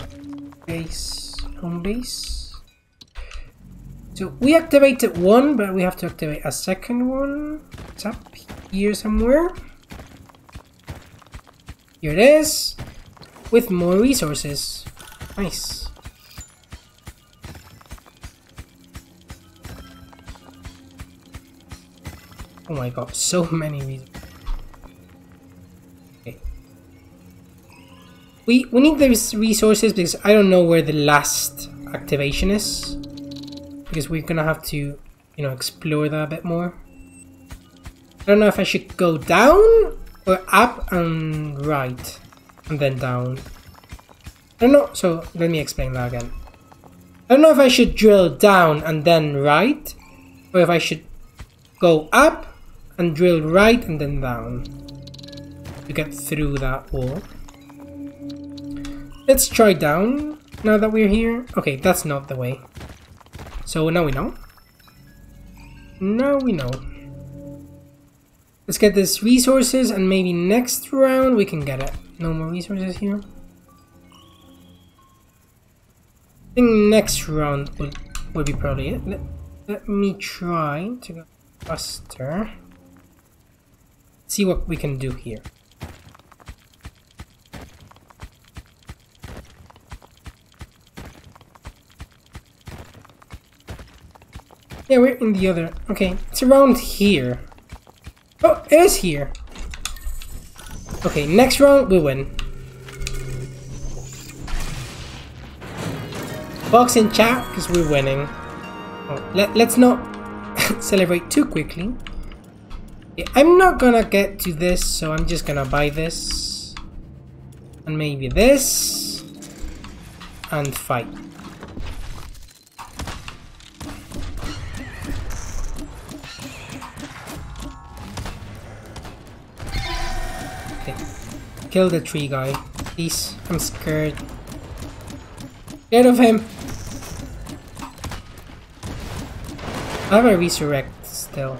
base, home base. So we activated one, but we have to activate a second one. It's up here somewhere. Here it is, with more resources. Nice. Oh my god, so <laughs> many resources. We, we need these resources because I don't know where the last activation is. Because we're gonna have to, you know, explore that a bit more. I don't know if I should go down or up and right and then down. I don't know, so let me explain that again. I don't know if I should drill down and then right or if I should go up and drill right and then down to get through that wall. Let's try down now that we're here. Okay, that's not the way. So now we know. Now we know. Let's get this resources and maybe next round we can get it. No more resources here. I think next round will, will be probably it. Let, let me try to go faster. See what we can do here. Yeah, we're in the other... Okay, it's around here. Oh, it is here. Okay, next round, we win. Box in chat, because we're winning. Oh, let, let's not <laughs> celebrate too quickly. I'm not gonna get to this, so I'm just gonna buy this. And maybe this. And fight. Kill the tree guy. Please. I'm scared. Get of him! I have a resurrect still.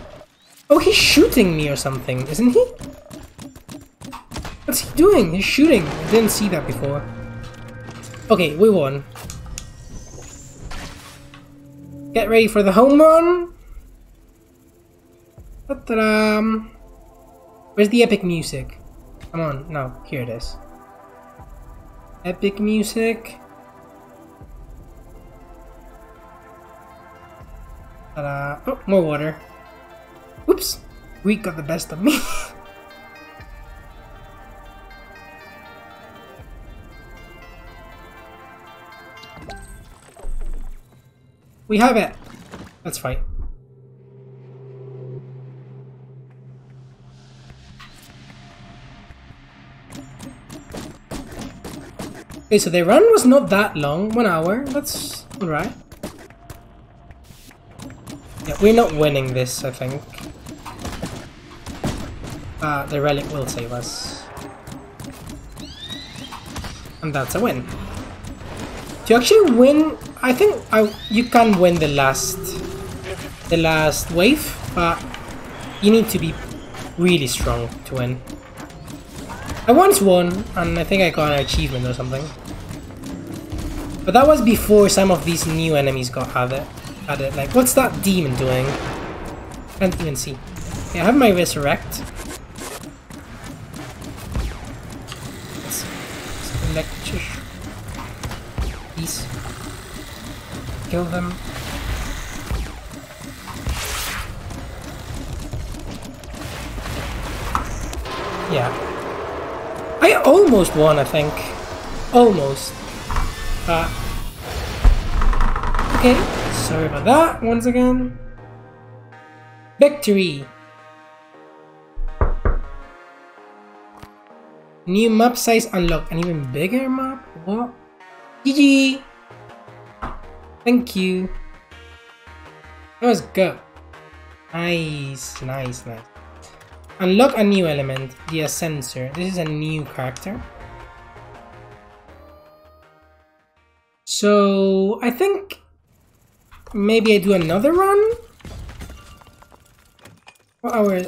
Oh, he's shooting me or something, isn't he? What's he doing? He's shooting. I didn't see that before. Okay, we won. Get ready for the home run. Ta-da! Where's the epic music? Come on, no, here it is. Epic music. Ta-da. Oh, more water. Whoops! We got the best of me. <laughs> we have it! Let's fight. Okay, so the run was not that long, one hour. That's alright. Yeah, we're not winning this, I think. Uh, the relic will save us. And that's a win. To actually win, I think I, you can win the last, the last wave, but you need to be really strong to win. I once won, and I think I got an achievement or something. But that was before some of these new enemies got added. added. Like, what's that demon doing? Can't even see. Okay, I have my resurrect. Let's, electric. Please. Kill them. Yeah. I almost won, I think. Almost. Okay, sorry about that once again. Victory! New map size unlocked. An even bigger map? What? GG! Thank you. Let's go. Nice, nice, nice. Unlock a new element, the Ascensor. This is a new character. So, I think maybe I do another run? What oh, hour?